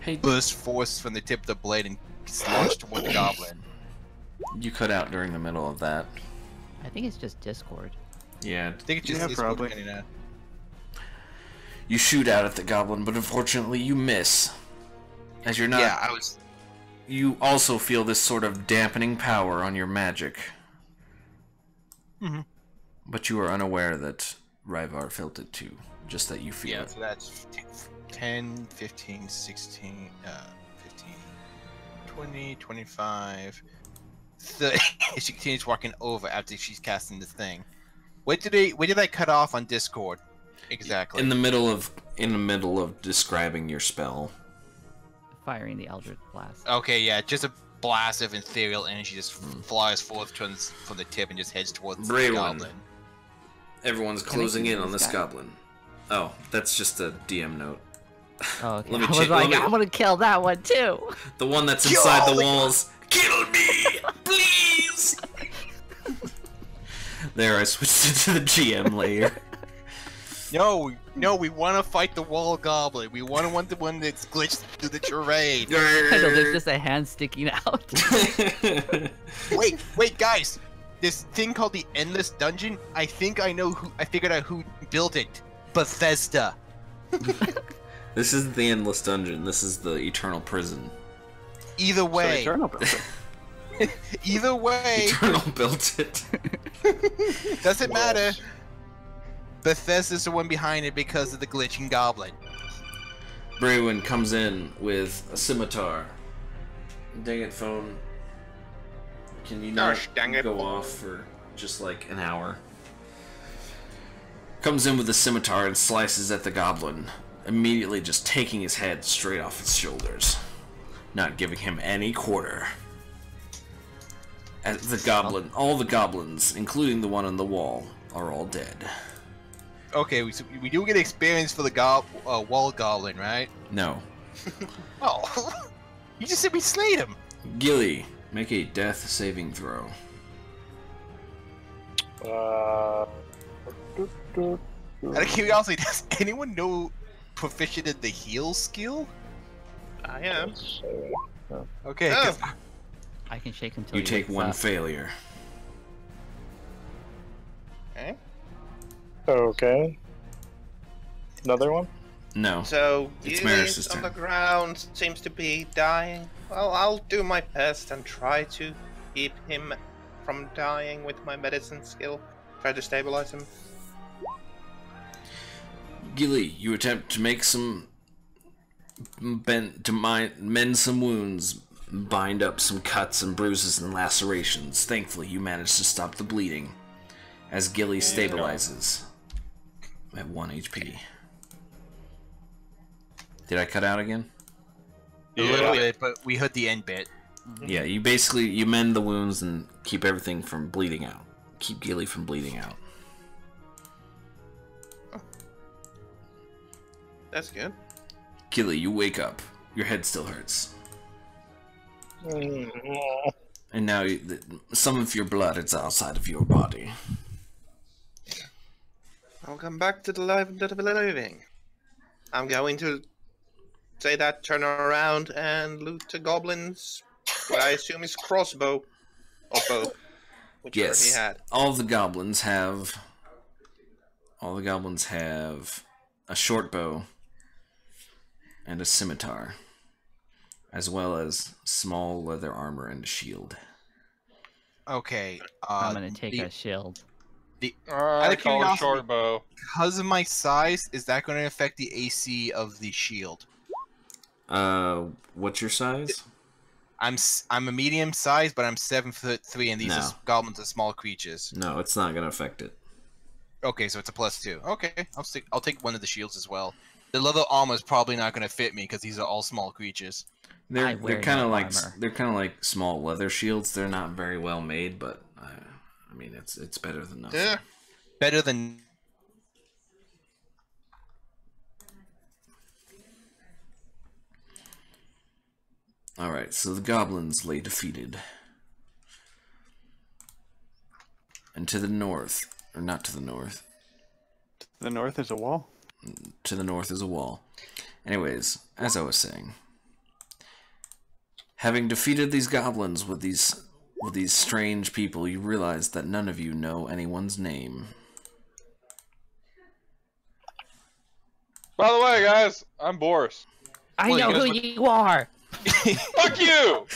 [SPEAKER 1] Hey,
[SPEAKER 4] burst force from the tip of the blade and gets launched toward the goblin.
[SPEAKER 1] you cut out during the middle of that.
[SPEAKER 8] I think it's just Discord.
[SPEAKER 1] Yeah,
[SPEAKER 4] I think it's just
[SPEAKER 3] Yeah,
[SPEAKER 4] it's
[SPEAKER 3] probably.
[SPEAKER 4] working out.
[SPEAKER 1] You shoot out at the goblin, but unfortunately you miss. As you're not.
[SPEAKER 4] Yeah, I was.
[SPEAKER 1] You also feel this sort of dampening power on your magic.
[SPEAKER 4] Mm -hmm.
[SPEAKER 1] But you are unaware that Ryvar felt it too. Just that you feel
[SPEAKER 4] Yeah,
[SPEAKER 1] it.
[SPEAKER 4] so that's 10, 15, 16, uh, 15, 20, 25, 30. she continues walking over after she's casting the thing. Where did they? Where did I cut off on Discord? Exactly.
[SPEAKER 1] In the middle of in the middle of describing your spell.
[SPEAKER 8] Firing the Eldritch Blast.
[SPEAKER 4] Okay, yeah, just a blast of ethereal energy just hmm. flies forth from, from the tip and just heads towards the
[SPEAKER 1] Brelwyn.
[SPEAKER 4] goblin.
[SPEAKER 1] Everyone's closing in on
[SPEAKER 8] this
[SPEAKER 1] this
[SPEAKER 8] guy?
[SPEAKER 1] goblin. Oh, that's just a DM note.
[SPEAKER 8] Oh, okay.
[SPEAKER 1] Let me
[SPEAKER 8] I was
[SPEAKER 1] check-
[SPEAKER 8] like,
[SPEAKER 1] let me-
[SPEAKER 8] I'm gonna kill that one too.
[SPEAKER 1] The one that's
[SPEAKER 4] Kill
[SPEAKER 1] inside
[SPEAKER 4] all
[SPEAKER 1] the
[SPEAKER 4] the-
[SPEAKER 1] walls. Kill me, please. there, I switched it to the GM layer.
[SPEAKER 4] No, no, we want to fight the wall goblin. We want to want the one that's glitched through the terrain.
[SPEAKER 8] I there's just a hand sticking out.
[SPEAKER 4] wait, wait, guys! This thing called the Endless Dungeon. I think I know who. I figured out who built it. Bethesda.
[SPEAKER 1] this isn't the endless dungeon. This is the eternal prison.
[SPEAKER 4] Either
[SPEAKER 3] So
[SPEAKER 4] way,
[SPEAKER 3] Eternal built it.
[SPEAKER 4] either way,
[SPEAKER 1] Eternal built it.
[SPEAKER 4] doesn't matter. Bethesda's the one behind it because of the glitching goblin.
[SPEAKER 1] Brelwyn comes in with a scimitar. Dang it, phone. Can you not
[SPEAKER 6] Gosh, dang it.
[SPEAKER 1] go off for just like an hour? Comes in with a scimitar and slices at the goblin, immediately just taking his head straight off his shoulders, not giving him any quarter. As the goblin, all the goblins, including the one on the wall, are all dead.
[SPEAKER 4] Okay, we, so we do get experience for the go- uh, wall goblin, right?
[SPEAKER 1] No.
[SPEAKER 4] Oh, you just said we slayed him.
[SPEAKER 1] Gili, make a death saving throw.
[SPEAKER 9] Uh,
[SPEAKER 4] Out of curiosity, does anyone know proficient in the heal skill?
[SPEAKER 6] I am.
[SPEAKER 4] Okay,
[SPEAKER 6] Oh.
[SPEAKER 4] 'cause
[SPEAKER 8] I can shake him till
[SPEAKER 1] You take one
[SPEAKER 8] up.
[SPEAKER 1] failure.
[SPEAKER 6] Okay.
[SPEAKER 9] Another one?
[SPEAKER 1] No.
[SPEAKER 6] So
[SPEAKER 1] It's
[SPEAKER 6] Gili
[SPEAKER 1] Marris's
[SPEAKER 6] is on
[SPEAKER 1] turn.
[SPEAKER 6] the ground, seems to be dying. Well, I'll do my best and try to keep him from dying with my medicine skill. Try to stabilize him.
[SPEAKER 1] Gili, you attempt to make some bend to mi- mend some wounds, bind up some cuts and bruises and lacerations. Thankfully, you manage to stop the bleeding as Gili stabilizes at one HP. Did I cut out again?
[SPEAKER 4] a little bit, but we heard the end bit.
[SPEAKER 1] Yeah, you basically you mend the wounds and keep everything from bleeding out. Keep Gili from bleeding out.
[SPEAKER 6] That's good.
[SPEAKER 1] Gili, you wake up. Your head still hurts.
[SPEAKER 9] Mm,
[SPEAKER 1] And now you, th- some of your blood is outside of your body.
[SPEAKER 6] I'll come back to the life and the living. I'm going to say that, turn around and loot the goblin's what I assume is crossbow or bow, whichever
[SPEAKER 1] Yes.
[SPEAKER 6] he had.
[SPEAKER 1] All the goblins have. All the goblins have a short bow and a scimitar, as well as small leather armor and a shield.
[SPEAKER 4] Okay. Uh,
[SPEAKER 8] I'm gonna take
[SPEAKER 4] the,
[SPEAKER 8] a shield.
[SPEAKER 4] The
[SPEAKER 5] Uh,
[SPEAKER 4] Out
[SPEAKER 5] I
[SPEAKER 4] of
[SPEAKER 5] call it
[SPEAKER 4] curiosity-
[SPEAKER 5] short bow.
[SPEAKER 4] because of my size, is that going to affect the AC of the shield?
[SPEAKER 1] Uh, what's your size?
[SPEAKER 4] I'm I'm a medium size, but I'm seven foot three, and these are
[SPEAKER 1] No.
[SPEAKER 4] s- goblins are small creatures.
[SPEAKER 1] No, it's not gonna affect it.
[SPEAKER 4] Okay, so it's a plus two. Okay, I'll stick. I'll take one of the shields as well. The leather armor is probably not going to fit me because these are all small creatures.
[SPEAKER 1] They're they're kind of like
[SPEAKER 8] armor.
[SPEAKER 1] they're kind of like small leather shields. They're not very well made, but uh, I mean it's it's better than nothing.
[SPEAKER 6] Yeah.
[SPEAKER 4] Better than
[SPEAKER 1] All right, so the goblins lay defeated. And to the north, or not to the north,
[SPEAKER 3] The north is a wall.
[SPEAKER 1] to the north is a wall. Anyways, as I was saying, having defeated these goblins with these with these strange people, you realize that none of you know anyone's name.
[SPEAKER 5] By the way, guys, I'm Boris.
[SPEAKER 8] I
[SPEAKER 4] Well,
[SPEAKER 8] know
[SPEAKER 4] guys
[SPEAKER 8] who you are.
[SPEAKER 5] Fuck you!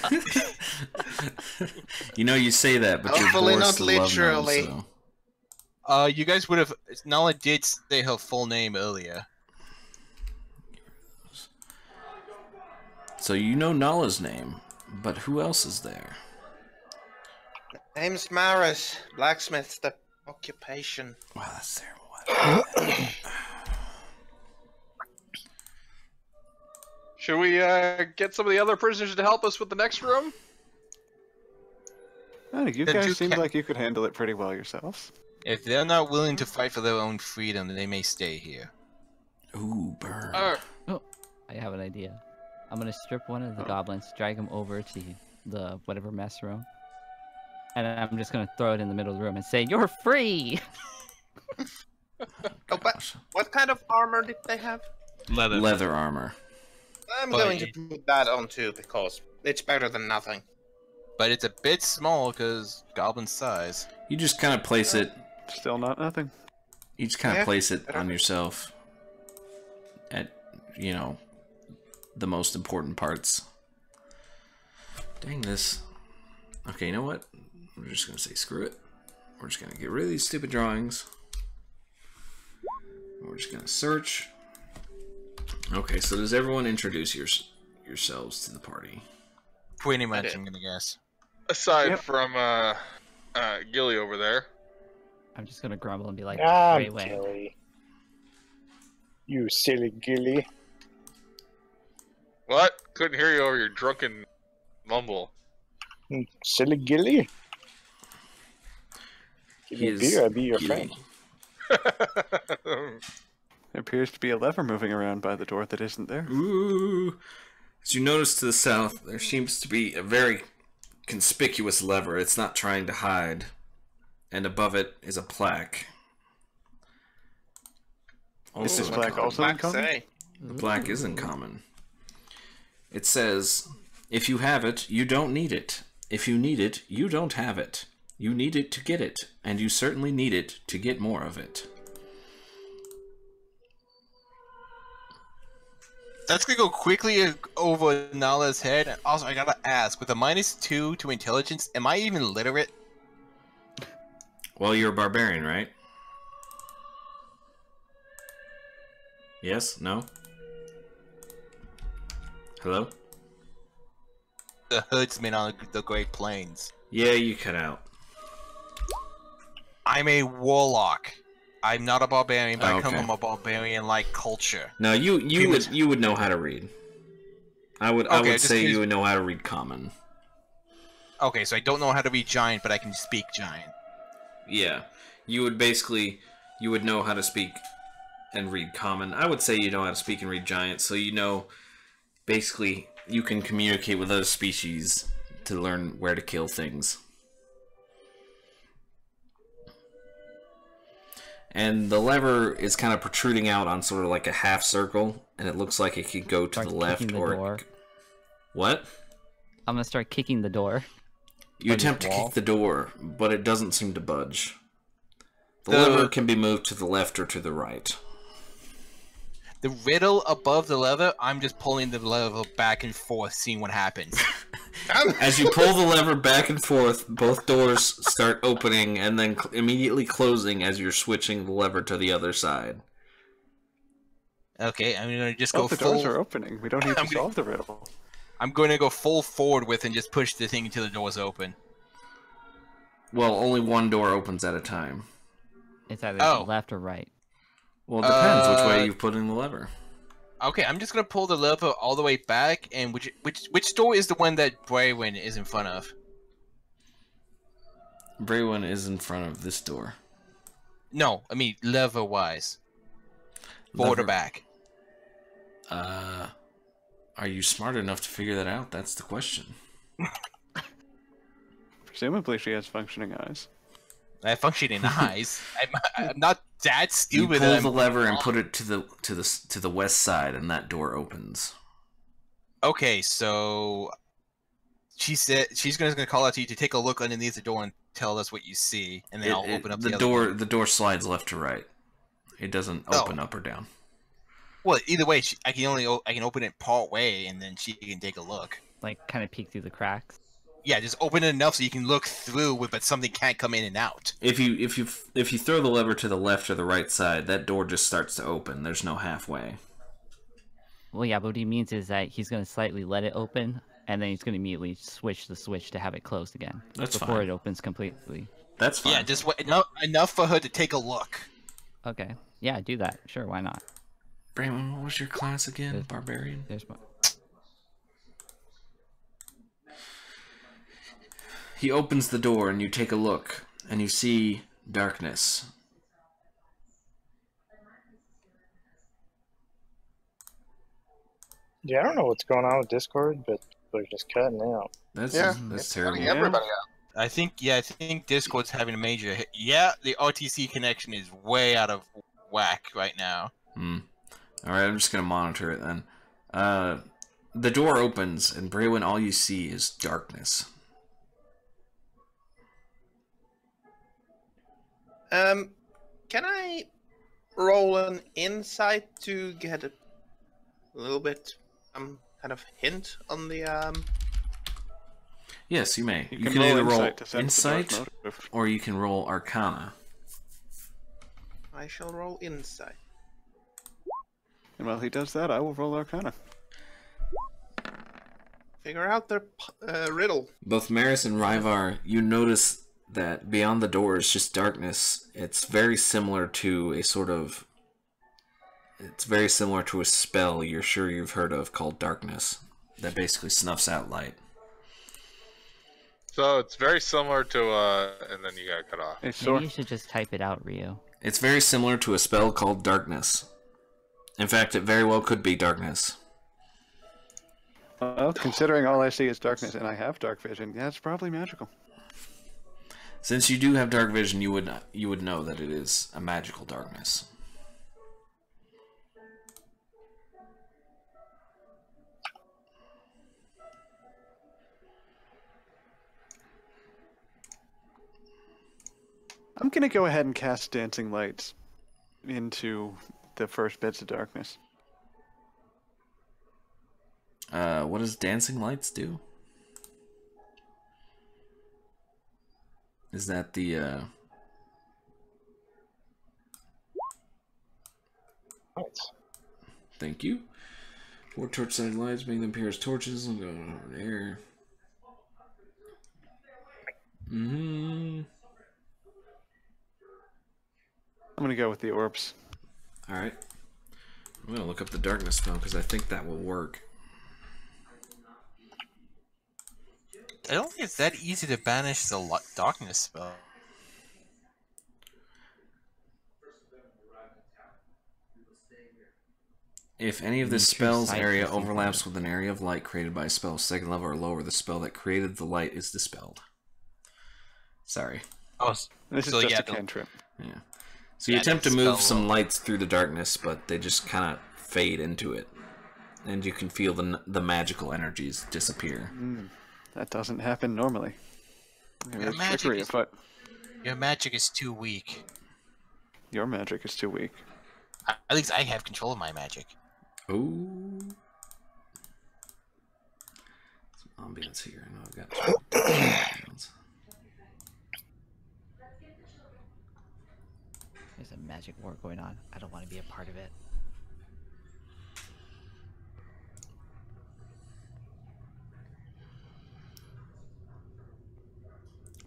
[SPEAKER 1] You know you say that, but you're
[SPEAKER 6] Hopefully
[SPEAKER 1] Boris
[SPEAKER 6] not
[SPEAKER 1] the Love Gnome,
[SPEAKER 6] literally.
[SPEAKER 1] so-
[SPEAKER 4] Uh, you guys would have. Nalla did say her full name earlier.
[SPEAKER 1] So you know Nalla's name, but who else is there?
[SPEAKER 6] Name's Marris. Blacksmith's the occupation.
[SPEAKER 1] Wow, that's terrible.
[SPEAKER 5] Should we uh, get some of the other prisoners to help us with the next room?
[SPEAKER 3] I think you
[SPEAKER 4] The
[SPEAKER 3] guys
[SPEAKER 4] seem
[SPEAKER 3] like you could handle it pretty well yourselves.
[SPEAKER 4] If they're not willing to fight for their own freedom, then they may stay here.
[SPEAKER 1] Ooh, burn.
[SPEAKER 5] Uh,
[SPEAKER 8] I have an idea. I'm gonna strip one of the goblins, drag him over to the whatever mess room, and I'm just gonna throw it in the middle of the room and say, "You're free."
[SPEAKER 6] Oh, but what kind of armor did they have?
[SPEAKER 2] Leather.
[SPEAKER 1] Leather armor.
[SPEAKER 6] I'm
[SPEAKER 4] But
[SPEAKER 6] going to put that on too because it's better than nothing.
[SPEAKER 4] But it's a bit small because goblin size.
[SPEAKER 1] You just kind of place it.
[SPEAKER 3] Still not nothing.
[SPEAKER 1] You just kind of
[SPEAKER 6] Yeah,
[SPEAKER 1] place it on yourself. At you know, the most important parts. Dang this. Okay, you know what? We're just gonna say screw it. We're just gonna get rid of these stupid drawings. We're just gonna search. Okay, so does everyone introduce your, yourselves to the party?
[SPEAKER 4] Pretty much. I'm gonna guess.
[SPEAKER 5] aside
[SPEAKER 3] Yep.
[SPEAKER 5] from uh, uh, Gili over there.
[SPEAKER 8] I'm just gonna grumble and be like,
[SPEAKER 9] Ah,
[SPEAKER 8] "Wait, wait."
[SPEAKER 9] Gili. You silly gilly.
[SPEAKER 5] What? Couldn't hear you over your drunken mumble.
[SPEAKER 9] Hmm, Silly gilly. Give me
[SPEAKER 1] He
[SPEAKER 9] a
[SPEAKER 1] is
[SPEAKER 9] beer, I'll be your
[SPEAKER 1] Gili.
[SPEAKER 9] friend.
[SPEAKER 3] There appears to be a lever moving around by the door that isn't there.
[SPEAKER 1] Ooh. As you notice to the south, there seems to be a very conspicuous lever. It's not trying to hide. And above it is a plaque.
[SPEAKER 3] Is this oh,
[SPEAKER 1] Also
[SPEAKER 3] plaque
[SPEAKER 1] uncommon.
[SPEAKER 3] also uncommon?
[SPEAKER 1] The plaque is mm-hmm. uncommon. It says, if you have it, you don't need it. If you need it, you don't have it. You need it to get it, and you certainly need it to get more of it.
[SPEAKER 4] That's gonna go quickly over Nalla's head. Also, I gotta ask, with a minus two to intelligence, am I even literate?
[SPEAKER 1] Well, you're a barbarian, right? Yes? No? Hello?
[SPEAKER 4] The herdsman on the Great Plains.
[SPEAKER 1] Yeah, you cut out.
[SPEAKER 4] I'm a warlock. I'm not a barbarian, but I come from a barbarian-like culture.
[SPEAKER 1] No, you you
[SPEAKER 4] Humans-
[SPEAKER 1] would you would know how to read. I would I would say you would know how to read common.
[SPEAKER 4] Okay, so I don't know how to read giant, but I can speak giant.
[SPEAKER 1] Yeah, you would basically you would know how to speak and read common. I would say you know how to speak and read giant, so you know basically you can communicate with other species to learn where to kill things. And the lever is kind of protruding out on sort of like a half circle, and it looks like it could go to the left
[SPEAKER 8] the
[SPEAKER 1] or
[SPEAKER 8] door.
[SPEAKER 1] what?
[SPEAKER 8] I'm gonna start kicking the door.
[SPEAKER 1] You
[SPEAKER 8] Like
[SPEAKER 1] attempt to kick the door, but it doesn't seem to budge. The,
[SPEAKER 4] The-
[SPEAKER 1] lever can be moved to the left or to the right.
[SPEAKER 4] The riddle above the lever, I'm just pulling the lever back and forth, seeing what happens.
[SPEAKER 1] As you pull the lever back and forth, both doors start opening and then cl- immediately closing as you're switching the lever to the other side.
[SPEAKER 4] Okay, I'm gonna just
[SPEAKER 3] Oh,
[SPEAKER 4] go
[SPEAKER 3] the
[SPEAKER 4] full.
[SPEAKER 3] doors are opening. We don't need to
[SPEAKER 4] gonna-
[SPEAKER 3] solve the riddle.
[SPEAKER 4] I'm going to go full forward with and just push the thing until the doors open.
[SPEAKER 1] Well, only one door opens at a time.
[SPEAKER 8] It's either
[SPEAKER 4] Oh.
[SPEAKER 8] left or right.
[SPEAKER 1] Well, it depends which
[SPEAKER 4] Uh,
[SPEAKER 1] way you put in the lever.
[SPEAKER 4] Okay, I'm just gonna pull the lever all the way back, and which which which door is the one that Brelwyn is in front of?
[SPEAKER 1] Brelwyn is in front of this door.
[SPEAKER 4] No, I mean lever wise. Forward or
[SPEAKER 1] Lever-
[SPEAKER 4] back?
[SPEAKER 1] Uh, are you smart enough to figure that out? That's the question.
[SPEAKER 3] Presumably, she has functioning eyes.
[SPEAKER 4] I have functioning eyes. I'm, I'm not that stupid.
[SPEAKER 1] You
[SPEAKER 4] stupid.
[SPEAKER 1] pull the lever and put it to the to the to the west side, and that door opens.
[SPEAKER 4] Okay, so she said she's gonna, gonna call out to you to take a look underneath the door and tell us what you see, and then
[SPEAKER 1] It-
[SPEAKER 4] I'll
[SPEAKER 1] it-
[SPEAKER 4] open up
[SPEAKER 1] the
[SPEAKER 4] the,
[SPEAKER 1] door.
[SPEAKER 4] One.
[SPEAKER 1] The door slides left to right. It doesn't
[SPEAKER 4] Oh.
[SPEAKER 1] open up or down.
[SPEAKER 4] Well, either way, she, I can only I can open it part way, and then she can take a look.
[SPEAKER 8] Like kind of peek through the cracks.
[SPEAKER 4] Yeah, just open it enough so you can look through, with, but something can't come in and out.
[SPEAKER 1] If you if you if you throw the lever to the left or the right side, that door just starts to open. There's no halfway.
[SPEAKER 8] Well, yeah, but what he means is that he's gonna slightly let it open, and then he's gonna immediately switch the switch to have it closed again
[SPEAKER 1] That's
[SPEAKER 8] before
[SPEAKER 1] fine.
[SPEAKER 8] it opens completely.
[SPEAKER 1] That's fine.
[SPEAKER 4] Yeah, just wa- enough enough for her to take a look.
[SPEAKER 8] Okay. Yeah, do that. Sure, why not?
[SPEAKER 1] Brandon, what was your class again?
[SPEAKER 8] There's-
[SPEAKER 1] Barbarian.
[SPEAKER 8] There's my.
[SPEAKER 1] He opens the door and you take a look and you see darkness.
[SPEAKER 9] Yeah, I don't know what's going on with Discord, but they're just cutting out.
[SPEAKER 1] That's
[SPEAKER 5] Yeah,
[SPEAKER 1] that's terrible.
[SPEAKER 3] Yeah.
[SPEAKER 5] Everybody out.
[SPEAKER 4] I think yeah, I think Discord's having a major hit. Yeah, the RTC connection is way out of whack right now.
[SPEAKER 1] Hmm. All right, I'm just gonna monitor it then. Uh, the door opens and Brelwyn, all you see is darkness.
[SPEAKER 6] Um, can I roll an insight to get a little bit, um, kind of hint on the um?
[SPEAKER 1] Yes, you may.
[SPEAKER 3] You
[SPEAKER 1] You,
[SPEAKER 3] can
[SPEAKER 1] can,
[SPEAKER 3] roll
[SPEAKER 1] either roll
[SPEAKER 3] insight to sense the dark
[SPEAKER 1] insight or you can roll Arcana.
[SPEAKER 6] I shall roll insight.
[SPEAKER 3] And while he does that, I will roll Arcana.
[SPEAKER 6] Figure out their uh, riddle.
[SPEAKER 1] Both Marris and Ryvar, you notice that beyond the door is just darkness. It's very similar to a sort of. It's very similar to a spell you're sure you've heard of called Darkness, that basically snuffs out light.
[SPEAKER 5] So it's very similar to uh, and then you got cut off.
[SPEAKER 3] Hey,
[SPEAKER 8] Maybe
[SPEAKER 3] Sor.
[SPEAKER 8] you should just type it out, Rio.
[SPEAKER 1] It's very similar to a spell called Darkness. In fact, it very well could be Darkness.
[SPEAKER 3] Well, considering all I see is darkness and I have dark vision, yeah, it's probably magical.
[SPEAKER 1] Since you do have dark vision, you would you would know that it is a magical darkness.
[SPEAKER 3] I'm gonna go ahead and cast dancing lights into the first bits of darkness.
[SPEAKER 1] Uh, what does dancing lights do? Is that the uh?
[SPEAKER 9] Nice.
[SPEAKER 1] Thank you. Four torch-side lights, make them appear as torches. and go over there. Mm-hmm.
[SPEAKER 3] I'm gonna go with the orbs.
[SPEAKER 1] All right. I'm gonna look up the darkness spell because I think that will work.
[SPEAKER 4] I don't think it's that easy to banish the darkness spell.
[SPEAKER 1] If any of the
[SPEAKER 8] Mm,
[SPEAKER 1] spell's area overlaps with an area of light created by a spell second level or lower, the spell that created the light is dispelled. Sorry.
[SPEAKER 4] Oh, s-
[SPEAKER 3] This is just
[SPEAKER 4] yeah,
[SPEAKER 3] a cantrip.
[SPEAKER 1] Yeah. So you
[SPEAKER 4] Yeah,
[SPEAKER 1] attempt to move some
[SPEAKER 4] will-
[SPEAKER 1] lights through the darkness, but they just kind of fade into it, and you can feel the the magical energies disappear.
[SPEAKER 3] That doesn't happen normally. There is
[SPEAKER 4] magic
[SPEAKER 3] trickery
[SPEAKER 4] is-
[SPEAKER 3] afoot.
[SPEAKER 4] your magic is too weak.
[SPEAKER 3] Your magic is too weak.
[SPEAKER 4] At least I have control of my magic.
[SPEAKER 1] Ooh. Some ambience here. I know I've got.
[SPEAKER 8] There's a magic war going on. I don't want to be a part of it.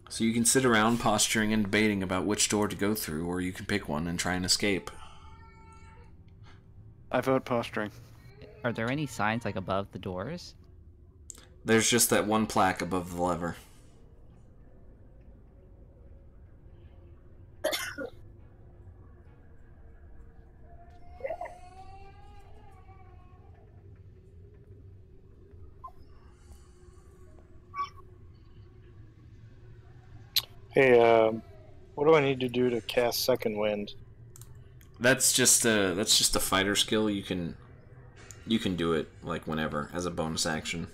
[SPEAKER 1] So you can sit around posturing and debating about which door to go through, or you can pick one and try and escape.
[SPEAKER 3] I vote posturing.
[SPEAKER 8] Are there any signs like above the doors?
[SPEAKER 1] There's just that one plaque above the lever.
[SPEAKER 9] Hey, um, what do I need to do to cast Second Wind?
[SPEAKER 1] That's just a that's just a fighter skill. You can you can do it like whenever as a bonus action.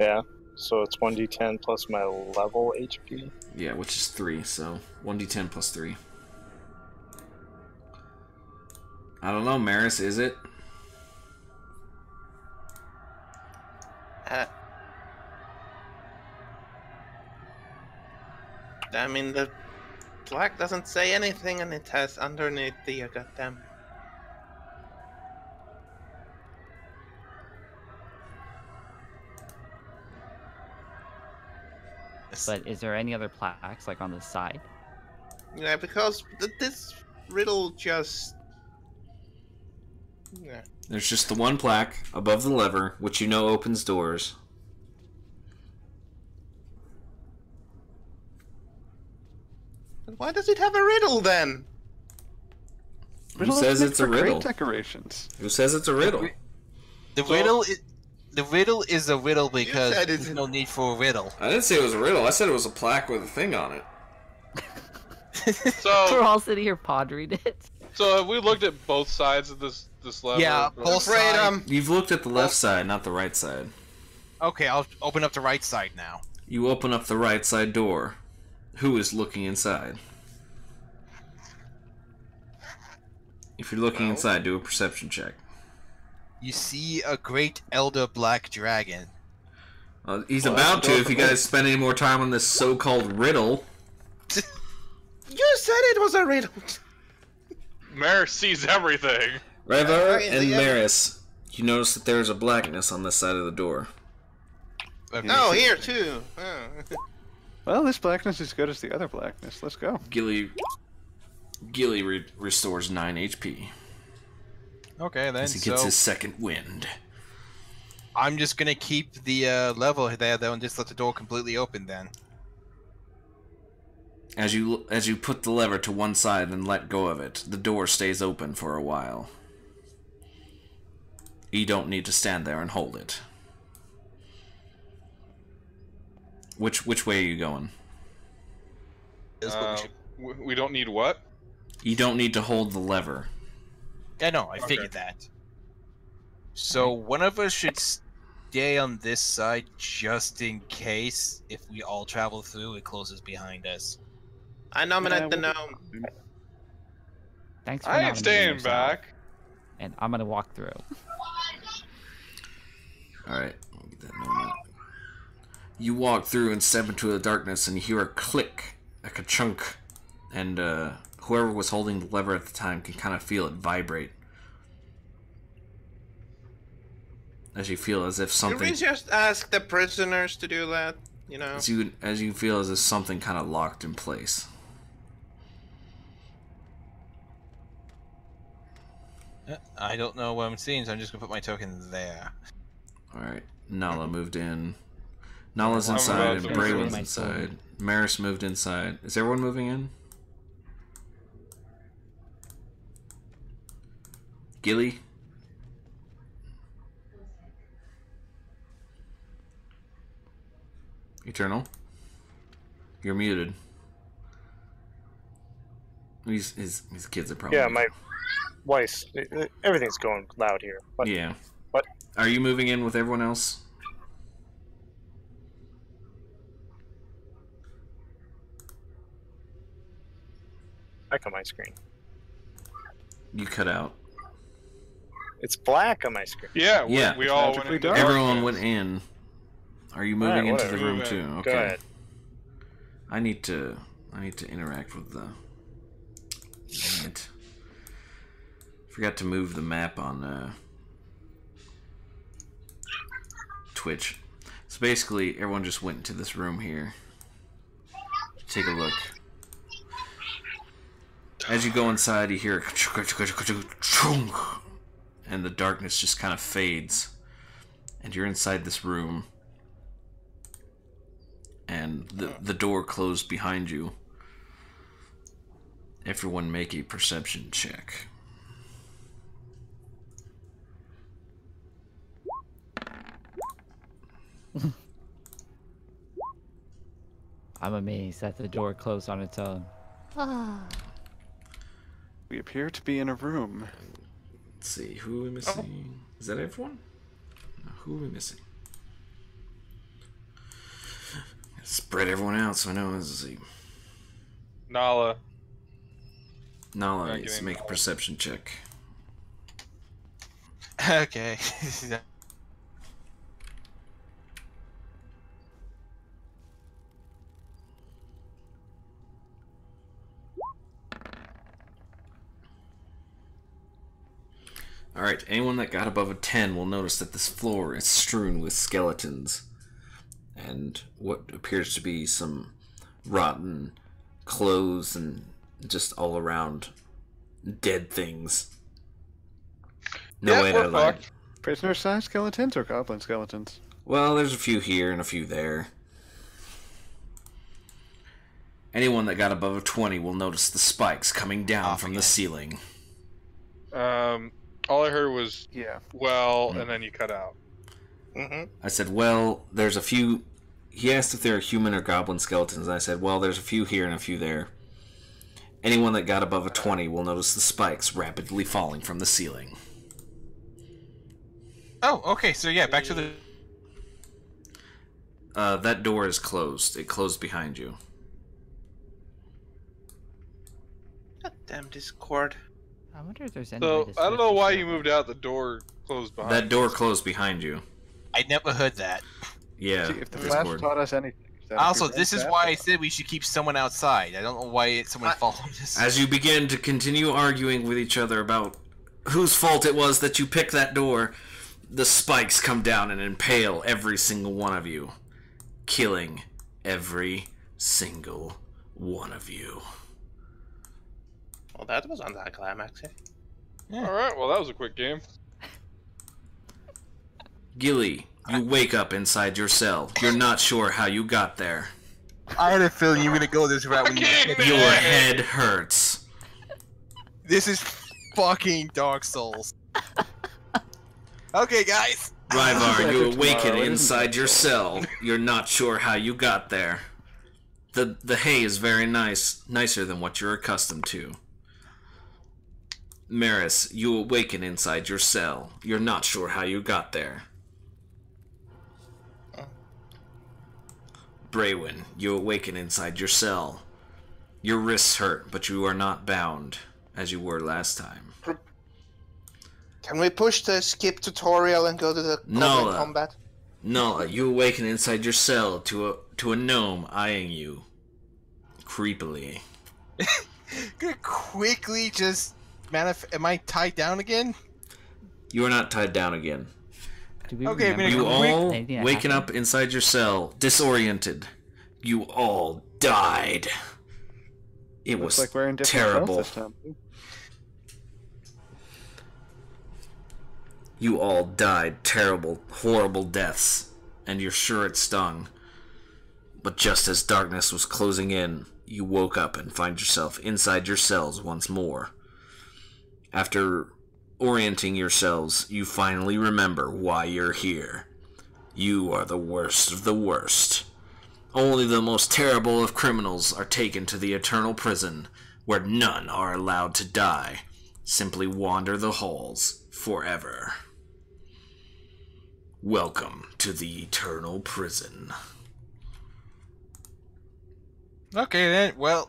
[SPEAKER 9] Yeah, so it's 1d10 plus my level HP.
[SPEAKER 1] Yeah, which is three, so one d10 plus three. I don't know, Marris, is it?
[SPEAKER 6] Uh, I mean, the plaque doesn't say anything, and it has underneath the uh, goddamn.
[SPEAKER 8] But is there any other plaques like on the side?
[SPEAKER 6] Yeah, because th- this riddle just. Yeah.
[SPEAKER 1] There's just the one plaque above the lever, which you know opens doors.
[SPEAKER 6] Why does it have a riddle then?
[SPEAKER 1] Who says
[SPEAKER 3] make
[SPEAKER 1] it's a
[SPEAKER 3] for great
[SPEAKER 1] riddle?
[SPEAKER 3] Decorations.
[SPEAKER 1] Who says it's a riddle?
[SPEAKER 4] The
[SPEAKER 5] So-
[SPEAKER 4] riddle is the riddle is a riddle because
[SPEAKER 6] said
[SPEAKER 4] there's no need for a riddle.
[SPEAKER 1] I didn't say it was a riddle. I said it was a plaque with a thing on it.
[SPEAKER 8] We're
[SPEAKER 5] So,
[SPEAKER 8] all sitting here pondering it.
[SPEAKER 5] so have we looked at both sides of this this lever?
[SPEAKER 4] Yeah, both
[SPEAKER 6] Afraid,
[SPEAKER 4] sides.
[SPEAKER 6] um,
[SPEAKER 1] You've looked at the left side, not the right side.
[SPEAKER 4] Okay, I'll open up the right side now.
[SPEAKER 1] You open up the right side door. Who is looking inside? If you're looking
[SPEAKER 5] Well-
[SPEAKER 1] inside, do a perception check.
[SPEAKER 4] You see a great elder black dragon.
[SPEAKER 1] Uh, he's
[SPEAKER 3] Well,
[SPEAKER 1] about to if you guys spend any more time on this so-called riddle.
[SPEAKER 6] You said it was a riddle.
[SPEAKER 5] Marris sees everything.
[SPEAKER 1] Ryvar
[SPEAKER 6] Okay,
[SPEAKER 1] and
[SPEAKER 6] yeah.
[SPEAKER 1] Marris, you notice that there's a blackness on this side of the door.
[SPEAKER 4] Okay,
[SPEAKER 6] Oh, here too. Oh.
[SPEAKER 3] Well, this blackness is as good as the other blackness. Let's go.
[SPEAKER 1] Gili, Gili re- restores nine HP
[SPEAKER 4] Okay, then
[SPEAKER 1] as he gets
[SPEAKER 4] so
[SPEAKER 1] his second wind.
[SPEAKER 4] I'm just gonna keep the uh, level there though and just let the door completely open then.
[SPEAKER 1] As you as you put the lever to one side and let go of it, the door stays open for a while. You don't need to stand there and hold it. Which which way are you going?
[SPEAKER 4] We
[SPEAKER 5] Uh, we don't need what?
[SPEAKER 1] You don't need to hold the lever.
[SPEAKER 4] I know, I
[SPEAKER 5] Okay.
[SPEAKER 4] figured that. So one of us should stay on this side just in case if we all travel through, it closes behind us.
[SPEAKER 6] I nominate
[SPEAKER 3] Yeah,
[SPEAKER 6] the
[SPEAKER 3] we'll-
[SPEAKER 6] gnome.
[SPEAKER 8] Thanks for
[SPEAKER 5] I ain't staying
[SPEAKER 8] yourself.
[SPEAKER 5] back.
[SPEAKER 8] And I'm gonna walk through.
[SPEAKER 1] Alright, I'll get that moment. You walk through and step into the darkness and you hear a click, like a chunk, and uh, whoever was holding the lever at the time can kind of feel it vibrate. As you feel as if
[SPEAKER 6] Can
[SPEAKER 1] something
[SPEAKER 6] we just ask the prisoners to do that? You know.
[SPEAKER 1] as you as you feel as if something kind of locked in place.
[SPEAKER 4] I don't know what I'm seeing, so I'm just gonna put my token there.
[SPEAKER 1] Alright, Nalla moved in.
[SPEAKER 5] Nalla's
[SPEAKER 1] inside and
[SPEAKER 8] Brelwyn's
[SPEAKER 1] inside. Marris moved inside. Is everyone moving in? Gili? Eternal? You're muted. He's, his, his kids are probably.
[SPEAKER 9] Yeah, my wife's. Everything's going loud here. But,
[SPEAKER 1] yeah.
[SPEAKER 9] But,
[SPEAKER 1] are you moving in with everyone else?
[SPEAKER 9] Back on my screen.
[SPEAKER 1] You cut out.
[SPEAKER 9] It's black on my screen.
[SPEAKER 5] Yeah, we,
[SPEAKER 1] Yeah.
[SPEAKER 5] we all went
[SPEAKER 3] Magically
[SPEAKER 5] into
[SPEAKER 3] dark.
[SPEAKER 1] Everyone went in. Are you
[SPEAKER 9] Alright,
[SPEAKER 1] moving into the room too? Okay.
[SPEAKER 9] Go ahead.
[SPEAKER 1] I need to I need to interact with the Dang it. Forgot to move the map on uh, Twitch. So basically everyone just went into this room here. Take a look. As you go inside you hear and the darkness just kind of fades. And you're inside this room and the, the door closed behind you. Everyone make a perception check.
[SPEAKER 8] I'm amazed that the door closed on its own. Ah.
[SPEAKER 3] We appear to be in a room.
[SPEAKER 1] Let's see, who are we missing? Oh. Is that everyone? No, who are we missing? Spread everyone out so I know. Let's see.
[SPEAKER 5] Nalla.
[SPEAKER 1] Nalla
[SPEAKER 5] Not
[SPEAKER 1] needs to
[SPEAKER 5] getting
[SPEAKER 1] make a perception check.
[SPEAKER 4] Okay.
[SPEAKER 1] Alright, anyone that got above a 10 will notice that this floor is strewn with skeletons and what appears to be some rotten clothes and just all around dead things. No
[SPEAKER 5] Yeah,
[SPEAKER 1] way
[SPEAKER 5] we're
[SPEAKER 1] to like.
[SPEAKER 3] Prisoner sized skeletons or goblin skeletons?
[SPEAKER 1] Well, there's a few here and a few there. Anyone that got above a 20 will notice the spikes coming down
[SPEAKER 4] Off
[SPEAKER 1] from the ceiling.
[SPEAKER 5] Um, all I heard was
[SPEAKER 3] Yeah.
[SPEAKER 5] well,
[SPEAKER 1] Hmm.
[SPEAKER 5] and then you cut out.
[SPEAKER 6] Mm-hmm.
[SPEAKER 1] I said, well, there's a few. He asked if there are human or goblin skeletons. and I said, well, there's a few here and a few there. Anyone that got above a 20 will notice the spikes rapidly falling from the ceiling.
[SPEAKER 4] Oh, okay. So yeah, back to the.
[SPEAKER 1] Uh, that door is closed. It closed behind you.
[SPEAKER 6] Damn Discord.
[SPEAKER 8] I wonder if there's any
[SPEAKER 5] So I don't know why you moved out. The door closed behind.
[SPEAKER 1] That door
[SPEAKER 5] us.
[SPEAKER 1] closed behind you.
[SPEAKER 4] I never heard that.
[SPEAKER 1] Yeah.
[SPEAKER 3] See, if the flash
[SPEAKER 1] Discord.
[SPEAKER 3] taught us anything. is that if we
[SPEAKER 4] Also, this is why I said we should keep someone outside. I don't know why it, someone
[SPEAKER 6] I-
[SPEAKER 4] followed us.
[SPEAKER 1] As you begin to continue arguing with each other about whose fault it was that you picked that door, the spikes come down and impale every single one of you, killing every single one of you.
[SPEAKER 6] Well, that was anticlimactic.
[SPEAKER 5] All right. Well, that was a quick game.
[SPEAKER 1] Gili, you wake up inside your cell. You're not sure how you got there.
[SPEAKER 4] I had a feeling you were gonna go this route when you.
[SPEAKER 5] Fucking
[SPEAKER 1] Your head hurts.
[SPEAKER 4] This is fucking Dark Souls. okay, guys.
[SPEAKER 1] Ryvar, you awaken inside your cell. You're not sure how you got there. The the hay is very nice, nicer than what you're accustomed to. Marris, you awaken inside your cell. You're not sure how you got there. Brelwyn, you awaken inside your cell. Your wrists hurt, but you are not bound, as you were last time.
[SPEAKER 6] Can we push the skip tutorial and go to the
[SPEAKER 1] No,
[SPEAKER 6] goblin
[SPEAKER 1] uh,
[SPEAKER 6] combat?
[SPEAKER 1] No, you awaken inside your cell to a to a gnome eyeing you creepily.
[SPEAKER 4] Gonna quickly just manif- Am I tied down again?
[SPEAKER 1] You are not tied down again.
[SPEAKER 8] Do we
[SPEAKER 4] Okay,
[SPEAKER 8] remember
[SPEAKER 1] You
[SPEAKER 4] gonna quick-
[SPEAKER 1] all
[SPEAKER 8] anything
[SPEAKER 1] waking up inside your cell, disoriented. You all died. It
[SPEAKER 3] Looks
[SPEAKER 1] was
[SPEAKER 3] like we're in
[SPEAKER 1] terrible. You all died terrible, horrible deaths, and you're sure it stung. But just as darkness was closing in, you woke up and find yourself inside your cells once more. After orienting yourselves, you finally remember why you're here. You are the worst of the worst. Only the most terrible of criminals are taken to the eternal prison, where none are allowed to die. Simply wander the halls forever. Welcome to the eternal prison.
[SPEAKER 4] Okay then. Well.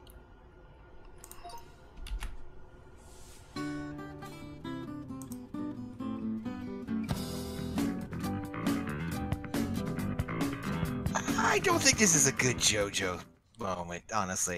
[SPEAKER 4] I don't think this is a good JoJo moment, honestly.